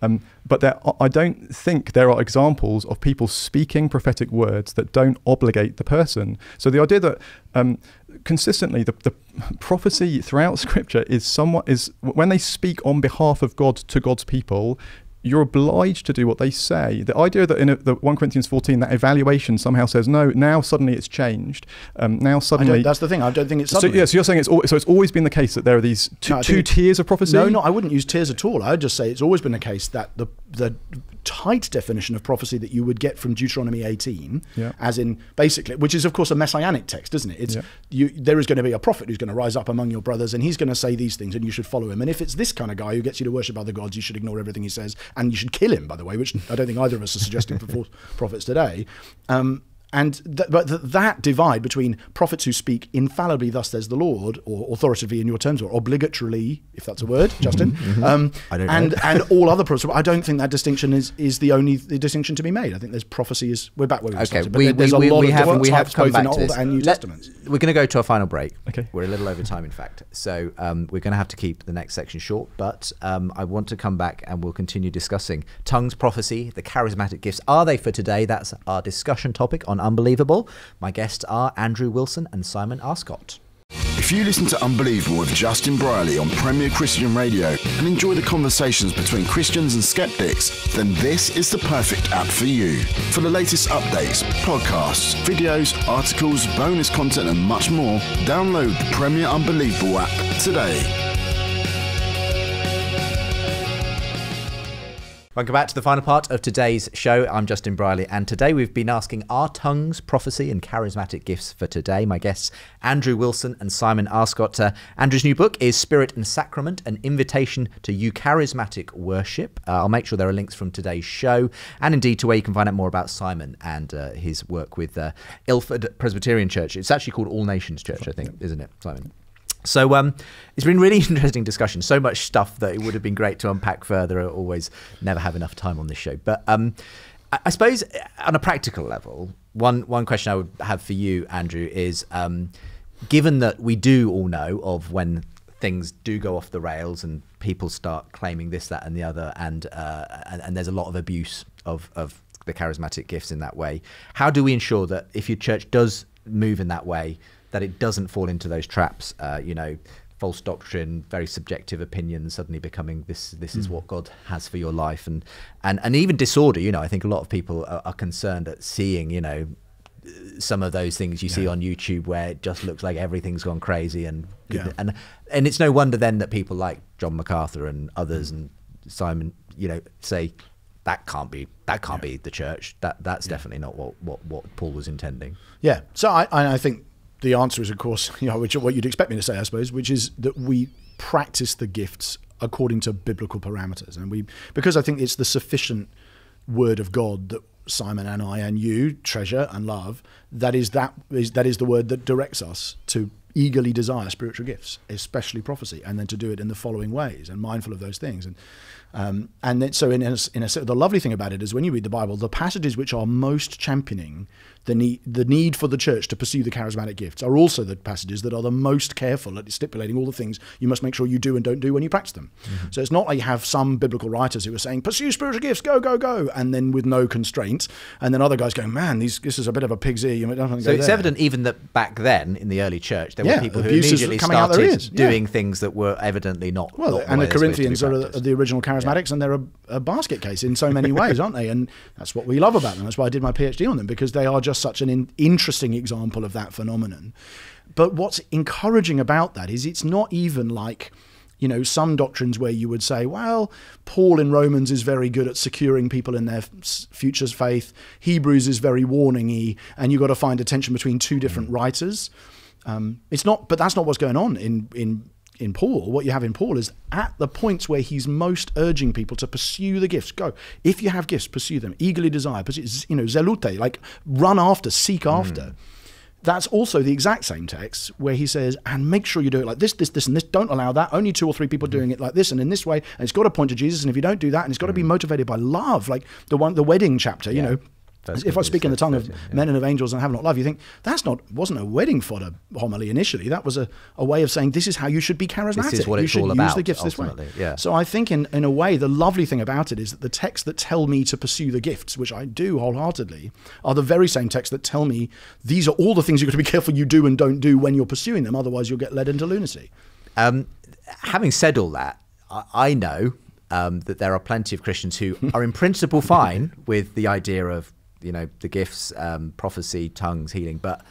Speaker 2: Um, but there, I don't think there are examples of people speaking prophetic words that don't obligate the person. So the idea that um, consistently the, the prophecy throughout [LAUGHS] Scripture is somewhat is when they speak on behalf of God to God's people, you're obliged to do what they say. The idea that in a, the 1 Corinthians 14, that evaluation somehow says, no, now suddenly it's changed. Um, now suddenly.
Speaker 3: That's the thing. I don't think it's suddenly.
Speaker 2: So, yeah, so you're saying it's, al- so it's always been the case that there are these two, no, two tiers of prophecy?
Speaker 3: No, no, I wouldn't use tiers at all. I would just say it's always been the case that the, the tight definition of prophecy that you would get from Deuteronomy 18,
Speaker 2: yeah.
Speaker 3: as in basically, which is of course a messianic text, isn't it? It's
Speaker 2: yeah.
Speaker 3: you, there is going to be a prophet who's going to rise up among your brothers, and he's going to say these things, and you should follow him. And if it's this kind of guy who gets you to worship other gods, you should ignore everything he says, and you should kill him. By the way, which I don't think either of us are suggesting for false [LAUGHS] prophets today. Um, and th- but th- that divide between prophets who speak infallibly, thus says the Lord, or authoritatively in your terms, or obligatorily, if that's a word, [LAUGHS] Justin,
Speaker 1: mm-hmm.
Speaker 3: um,
Speaker 1: I don't
Speaker 3: and
Speaker 1: know.
Speaker 3: and all other prophets. I don't think that distinction is is the only the distinction to be made. I think there's prophecy is we're back where we
Speaker 1: Okay,
Speaker 3: started, but
Speaker 1: we,
Speaker 3: there- there's
Speaker 1: we,
Speaker 3: a lot
Speaker 1: we
Speaker 3: of
Speaker 1: have,
Speaker 3: different
Speaker 1: we have
Speaker 3: types
Speaker 1: come
Speaker 3: both
Speaker 1: back
Speaker 3: in
Speaker 1: to
Speaker 3: Old and New
Speaker 1: Let-
Speaker 3: Testaments.
Speaker 1: We're going to go to a final break.
Speaker 2: Okay.
Speaker 1: We're a little over time, in fact. So um, we're going to have to keep the next section short, but um, I want to come back and we'll continue discussing tongues, prophecy, the charismatic gifts. Are they for today? That's our discussion topic on Unbelievable. My guests are Andrew Wilson and Simon Arscott.
Speaker 5: If you listen to Unbelievable with Justin Brierley on Premier Christian Radio and enjoy the conversations between Christians and skeptics, then this is the perfect app for you. For the latest updates, podcasts, videos, articles, bonus content, and much more, download the Premier Unbelievable app today.
Speaker 1: Welcome back to the final part of today's show. I'm Justin Brierley, and today we've been asking Are tongues, prophecy, and charismatic gifts for today? My guests, Andrew Wilson and Simon Arscott. Uh, Andrew's new book is Spirit and Sacrament An Invitation to Eucharismatic Worship. Uh, I'll make sure there are links from today's show and indeed to where you can find out more about Simon and uh, his work with uh, Ilford Presbyterian Church. It's actually called All Nations Church, I think, isn't it, Simon? So um, it's been really [LAUGHS] interesting discussion. So much stuff that it would have been great to unpack further. I always never have enough time on this show. But um, I, I, suppose uh, on a practical level, one one question I would have for you, Andrew, is um, given that we do all know of when things do go off the rails and people start claiming this, that, and the other, and uh, and, and there's a lot of abuse of of the charismatic gifts in that way. How do we ensure that if your church does move in that way, that it doesn't fall into those traps. Uh, you know, false doctrine, very subjective opinions suddenly becoming this this is
Speaker 3: Mm.
Speaker 1: what God has for your life and and and even disorder, you know, I think a lot of people are, are concerned at seeing, you know, some of those things you see on YouTube where it just looks like everything's gone crazy and
Speaker 3: Yeah.
Speaker 1: and and it's no wonder then that people like John MacArthur and others and Simon, you know, say that can't be that can't be the church. That that's definitely not what, what what Paul was intending.
Speaker 3: Yeah. So I I think the answer is, of course, [LAUGHS] you know, which what you'd expect me to say, I suppose, which is that we practice the gifts according to biblical parameters, and we because I think it's the sufficient word of God that Simon and I and you treasure and love. That is that is that is the word that directs us to eagerly desire spiritual gifts, especially prophecy, and then to do it in the following ways and mindful of those things. And um, and then, so in a, in a the lovely thing about it is when you read the Bible, the passages which are most championing the need the need for the church to pursue the charismatic gifts are also the passages that are the most careful at stipulating all the things you must make sure you do and don't do when you practice them. Mm-hmm. So it's not like you have some biblical writers who are saying pursue spiritual gifts, go go go, and then with no constraints, and then other guys going, man, these this is a bit of a pig's ear. You to
Speaker 1: So it's
Speaker 3: there."
Speaker 1: evident even that back then in the early church there
Speaker 3: Yeah,
Speaker 1: were people who immediately started
Speaker 3: yeah.
Speaker 1: doing things that were evidently not.
Speaker 3: Well,
Speaker 1: not
Speaker 3: and the
Speaker 1: they're supposed to be
Speaker 3: Corinthians are, the original charismatics, and they're a, a basket case in so many ways, aren't they? And that's what we love about them. That's why I did my PhD on them because they are just such an in, interesting example of that phenomenon. But what's encouraging about that is it's not even like you know some doctrines where you would say well paul in romans is very good at securing people in their f- future's faith. Hebrews is very warningy and you've got to find a tension between two different writers. Um, it's not but that's not what's going on in in in Paul, what you have in Paul is at the points where he's most urging people to pursue the gifts. Go. If you have gifts, pursue them. Eagerly desire. Pursue, you know, zelute, like run after, seek hmm. after. That's also the exact same text where he says, and make sure you do it like this, this, this, and this. Don't allow that. Only two or three people hmm. doing it like this and in this way. And it's got to point to Jesus. And if you don't do that, and it's got to be hmm. motivated by love, like the one, the wedding chapter, you know.
Speaker 1: First
Speaker 3: if I speak in the tongue of
Speaker 1: yeah.
Speaker 3: men and of angels and have not love, you think that's not wasn't a wedding fodder homily initially. That was a, a way of saying this is how you should be charismatic.
Speaker 1: This is what
Speaker 3: you
Speaker 1: it's
Speaker 3: should
Speaker 1: all
Speaker 3: use
Speaker 1: about,
Speaker 3: the gifts this way.
Speaker 1: yeah.
Speaker 3: So I think in, in a way the lovely thing about it is that the texts that tell me to pursue the gifts, which I do wholeheartedly, are the very same texts that tell me these are all the things you've got to be careful you do and don't do when you're pursuing them. Otherwise you'll get led into lunacy.
Speaker 1: Um, having said all that, I, I know um, that there are plenty of Christians who are in principle fine with the idea of you know the gifts, um, prophecy, tongues, healing, but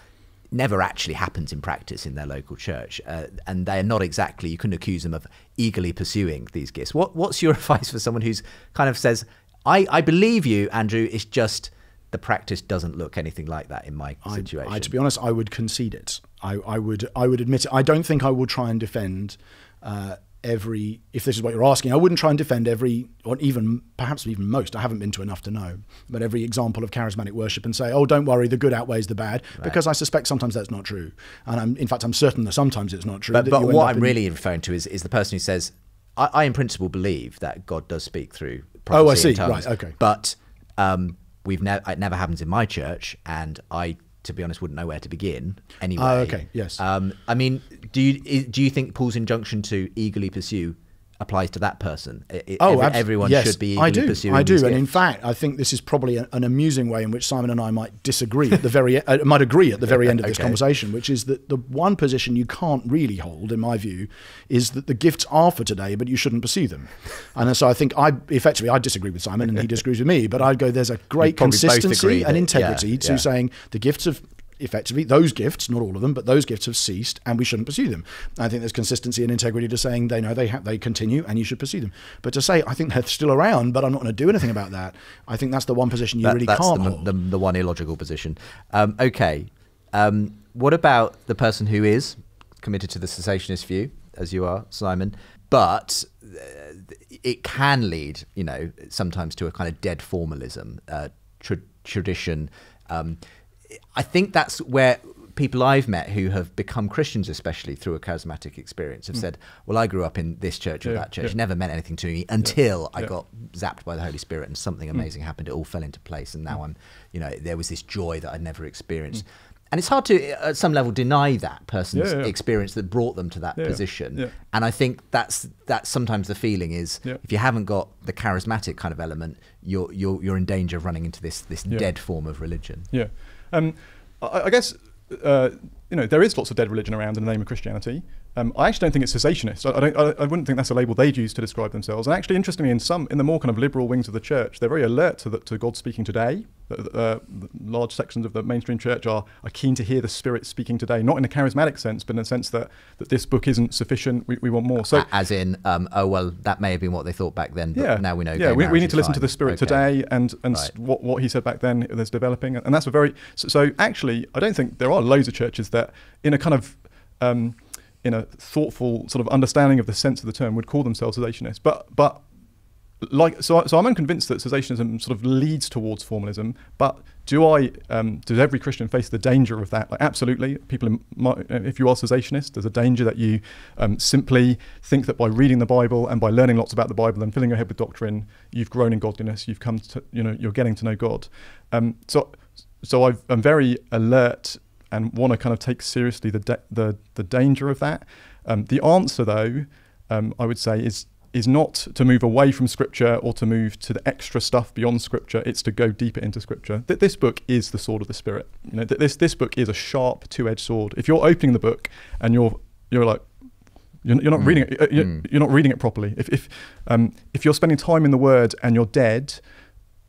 Speaker 1: never actually happens in practice in their local church, uh, and they are not exactly. You couldn't accuse them of eagerly pursuing these gifts. What What's your [LAUGHS] advice for someone who's kind of says, "I I believe you, Andrew. It's just." The practice doesn't look anything like that in my
Speaker 3: I-
Speaker 1: situation.
Speaker 3: I, to be honest, I would concede it. I, I would I would admit it. I don't think I will try and defend uh, every. If this is what you're asking, I wouldn't try and defend every, or even perhaps even most. I haven't been to enough to know, but every example of charismatic worship and say, "Oh, don't worry, the good outweighs the bad," because I suspect sometimes that's not true, and I'm in fact I'm certain that sometimes it's not true.
Speaker 1: But, but what I'm
Speaker 3: in-
Speaker 1: really referring to is, is the person who says, I, I in principle believe that God does speak through
Speaker 3: Oh, I see.
Speaker 1: tongues,
Speaker 3: Right, okay.
Speaker 1: But um, we've never it never happens in my church, and I, to be honest, wouldn't know where to begin anyway.
Speaker 3: Ah, okay, yes.
Speaker 1: Um, I mean, do you do you think Paul's injunction to eagerly pursue applies to that person? I- I-
Speaker 3: Oh,
Speaker 1: every- everyone
Speaker 3: yes,
Speaker 1: should be
Speaker 3: I do.
Speaker 1: pursuing
Speaker 3: I do, and in fact, I think this is probably a- an amusing way in which Simon and I might disagree at the very, uh, might agree at the very end of this [LAUGHS]
Speaker 1: Okay.
Speaker 3: conversation, which is that the one position you can't really hold, in my view, is that the gifts are for today, but you shouldn't pursue them. And so I think I effectively I disagree with Simon, and he disagrees with me, but I'd go there's a great consistency and
Speaker 1: that-
Speaker 3: integrity
Speaker 1: yeah,
Speaker 3: to
Speaker 1: yeah.
Speaker 3: saying the gifts of effectively those gifts, not all of them, but those gifts have ceased, and we shouldn't pursue them. I think there's consistency and integrity to saying they know they have they continue, and you should pursue them. But to say I think they're still around, but I'm not going to do anything about that, I think that's the one position you
Speaker 1: That-
Speaker 3: really
Speaker 1: that's
Speaker 3: can't
Speaker 1: the, the, the one illogical position. Um, okay. Um, what about the person who is committed to the cessationist view, as you are, Simon, but uh, it can lead, you know, sometimes to a kind of dead formalism, uh, tra- tradition. Um, I think that's where people I've met who have become Christians, especially through a charismatic experience, have hmm. said, "Well, I grew up in this church or
Speaker 2: Yeah,
Speaker 1: that church.
Speaker 2: yeah.
Speaker 1: Never meant anything to me until I
Speaker 2: yeah.
Speaker 1: got zapped by the Holy Spirit and something hmm. amazing happened. It all fell into place, and now hmm. I'm, you know, there was this joy that I'd never experienced. And it's hard to, uh, at some level, deny that person's experience that brought them to that position. And I think that's that's sometimes the feeling is if you haven't got the charismatic kind of element, you're you're you're in danger of running into this this dead form of religion.
Speaker 2: Yeah. Um, I, I guess uh, you know, there is lots of dead religion around in the name of Christianity. Um, I actually don't think it's cessationist. I, I don't. I, I, wouldn't think that's a label they'd use to describe themselves. And actually, interestingly, in some, in the more kind of liberal wings of the church, they're very alert to, the, to God speaking today. Uh, large sections of the mainstream church are, are keen to hear the Spirit speaking today, not in a charismatic sense, but in a sense that, that this book isn't sufficient. We, we want more. So,
Speaker 1: as in, um, oh well, that may have been what they thought back then. But
Speaker 2: yeah.
Speaker 1: Now we know.
Speaker 2: Yeah, we, we need to listen to the Spirit
Speaker 1: okay.
Speaker 2: today, and and
Speaker 1: Right.
Speaker 2: what what he said back then is developing, and that's a very. So, so actually, I don't think there are loads of churches that, in a kind of um, in a thoughtful sort of understanding of the sense of the term would call themselves cessationists. But but like so, so I'm unconvinced that cessationism sort of leads towards formalism. But do I? Um, does every Christian face the danger of that? Like absolutely, people. My, if you are cessationist, there's a danger that you um, simply think that by reading the Bible and by learning lots about the Bible and filling your head with doctrine, you've grown in godliness. You've come to you know you're getting to know God. Um, so so I've, I'm very alert and want to kind of take seriously the the the danger of that. Um, the answer, though, um, I would say is is not to move away from scripture or to move to the extra stuff beyond scripture. It's to go deeper into scripture. that this book is the sword of the spirit. You know, th- this this book is a sharp two-edged sword. If you're opening the book and you're you're like you're, you're not
Speaker 1: Mm.
Speaker 2: reading it. uh, You're,
Speaker 1: Mm.
Speaker 2: you're not reading it properly. If if um, if you're spending time in the Word and you're dead,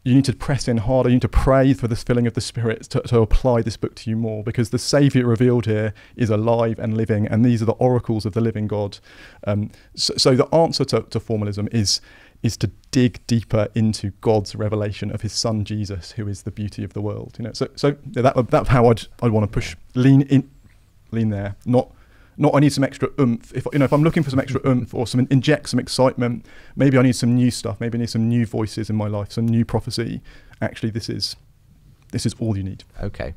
Speaker 2: you need to press in harder. You need to pray for this filling of the Spirit to, to apply this book to you more, because the Saviour revealed here is alive and living, and these are the oracles of the living God. Um, so, so the answer to, to formalism is is to dig deeper into God's revelation of His Son Jesus, who is the beauty of the world. You know, so so that that's how I'd I'd want to push lean in, lean there, not not I need some extra oomph. If you know, if I'm looking for some extra oomph or some inject some excitement, maybe I need some new stuff. Maybe I need some new voices in my life, some new prophecy. Actually, this is this is all you need.
Speaker 1: Okay.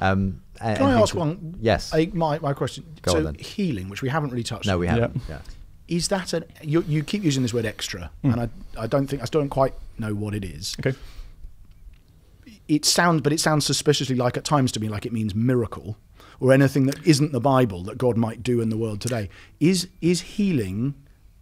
Speaker 1: Um,
Speaker 3: Can I ask
Speaker 1: to-
Speaker 3: one?
Speaker 1: Yes.
Speaker 3: A, my, my question.
Speaker 1: Go
Speaker 3: so
Speaker 1: on
Speaker 3: healing, which we haven't really touched.
Speaker 1: no,
Speaker 3: on,
Speaker 1: we haven't. Yeah.
Speaker 3: is that an you, you keep using this word extra,
Speaker 2: Mm.
Speaker 3: and I I don't think I still don't quite know what it is.
Speaker 2: Okay.
Speaker 3: It sounds, but it sounds suspiciously like at times to me like it means miracle or anything that isn't the Bible that God might do in the world today. Is is healing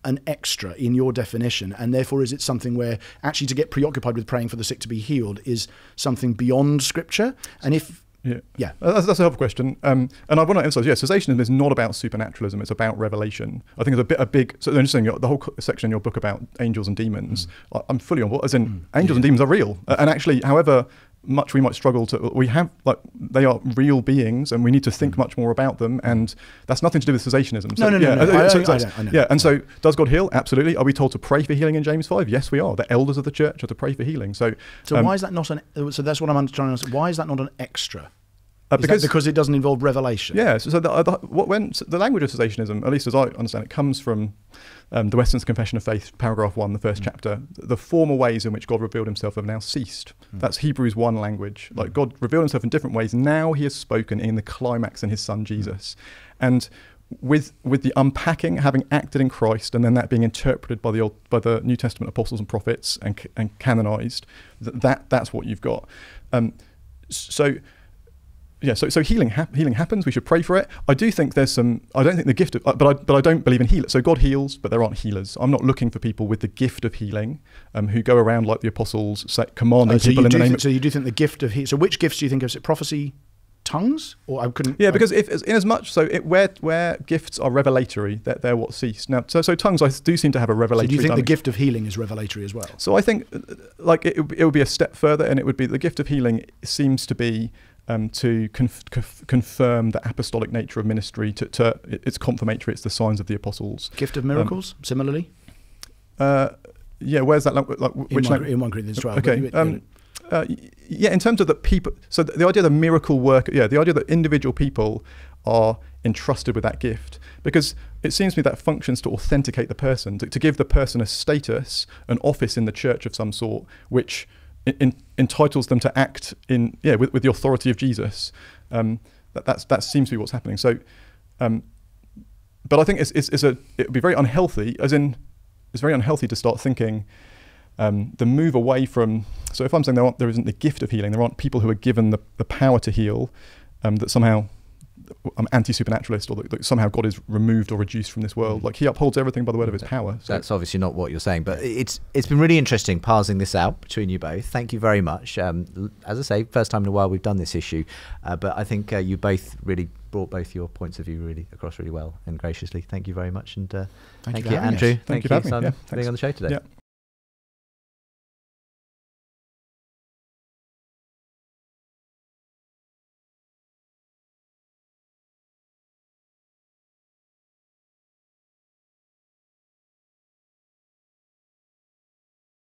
Speaker 3: an extra in your definition, and therefore is it something where actually to get preoccupied with praying for the sick to be healed is something beyond Scripture? And if
Speaker 2: Yeah.
Speaker 3: yeah,
Speaker 2: Uh, That's, that's a helpful question. Um, and I want to emphasize, yes, cessationism is not about supernaturalism, it's about revelation. I think it's a bit a big, so interesting, the whole section in your book about angels and demons, I, I'm fully on board, as in angels and demons are real. Uh, and actually, however much we might struggle to, we have, like, they are real beings and we need to think much more about them. And that's nothing to do with cessationism.
Speaker 3: No, no, no,
Speaker 2: yeah,
Speaker 3: no,
Speaker 2: uh,
Speaker 3: I-
Speaker 2: so-
Speaker 3: I-
Speaker 2: so-
Speaker 3: I know.
Speaker 2: Yeah, and so does God heal? Absolutely. Are we told to pray for healing in James 5? Yes, we are. The elders of the church are to pray for healing. So,
Speaker 3: so
Speaker 2: um,
Speaker 3: why is that not an? So that's what I'm trying to. ask. Why is that not an extra?
Speaker 2: uh,
Speaker 3: that because it doesn't involve revelation.
Speaker 2: Yeah, so, so the, the, what when so the language of cessationism, at least as I understand it, comes from um, the Westminster Confession of Faith, paragraph one, the first chapter. The former ways in which God revealed Himself have now ceased. That's Hebrews one language. Like God revealed Himself in different ways. Now He has spoken in the climax in His Son Jesus, and with with the unpacking, having acted in Christ, and then that being interpreted by the old by the New Testament apostles and prophets and and canonized, th- that that's what you've got. Um, so yeah, so so healing hap- healing happens. We should pray for it. I do think there's some. I don't think the gift of, uh, but I but I don't believe in healers. So God heals, but there aren't healers. I'm not looking for people with the gift of healing, um, who go around like the apostles, say, commanding
Speaker 3: Oh, so
Speaker 2: people in the name. of,
Speaker 3: so you do think the gift of he- so which gifts do you think of? Is it prophecy, tongues, or I couldn't?
Speaker 2: yeah, because if in as much so it, where where gifts are revelatory, they're, they're what cease. Now, so so tongues I do seem to have a
Speaker 3: so
Speaker 2: revelatory.
Speaker 3: do you think the gift of healing is revelatory as well?
Speaker 2: So I think, uh, like, it, it would be a step further, and it would be the gift of healing seems to be um, to conf- conf- confirm the apostolic nature of ministry. To, to it's confirmatory. It's the signs of the apostles.
Speaker 3: Gift of miracles, similarly,
Speaker 2: Uh, yeah, where's that? Like, like
Speaker 3: in,
Speaker 2: which
Speaker 3: one,
Speaker 2: language?
Speaker 3: in one Corinthians twelve.
Speaker 2: Okay.
Speaker 3: you-
Speaker 2: Um, uh, yeah, in terms of the people, so the, the idea of the miracle work, yeah, the idea that individual people are entrusted with that gift, because it seems to me that functions to authenticate the person, to, to give the person a status, an office in the church of some sort, which in, entitles them to act in, yeah, with, with the authority of Jesus. Um, that that seems to be what's happening. So, um, but I think it's, it's, it's a, it would be very unhealthy, as in, it's very unhealthy to start thinking um, the move away from. So if I'm saying there, aren't, there isn't the gift of healing, there aren't people who are given the, the power to heal, um, that somehow I'm anti-supernaturalist, or that, that somehow God is removed or reduced from this world. Like He upholds everything by the word of His power. So
Speaker 1: That's obviously not what you're saying, but it's it's been really interesting parsing this out between you both. Thank you very much. Um, as I say, first time in a while we've done this issue, uh, but I think uh, you both really brought both your points of view really across really well and graciously. Thank you very much, and uh,
Speaker 3: Thank
Speaker 1: thank,
Speaker 3: you
Speaker 1: you, Andrew.
Speaker 3: us.
Speaker 1: Thank,
Speaker 2: you for
Speaker 1: you,
Speaker 2: having me.
Speaker 1: Simon,
Speaker 2: Yeah,
Speaker 1: being on the show today.
Speaker 2: Yeah.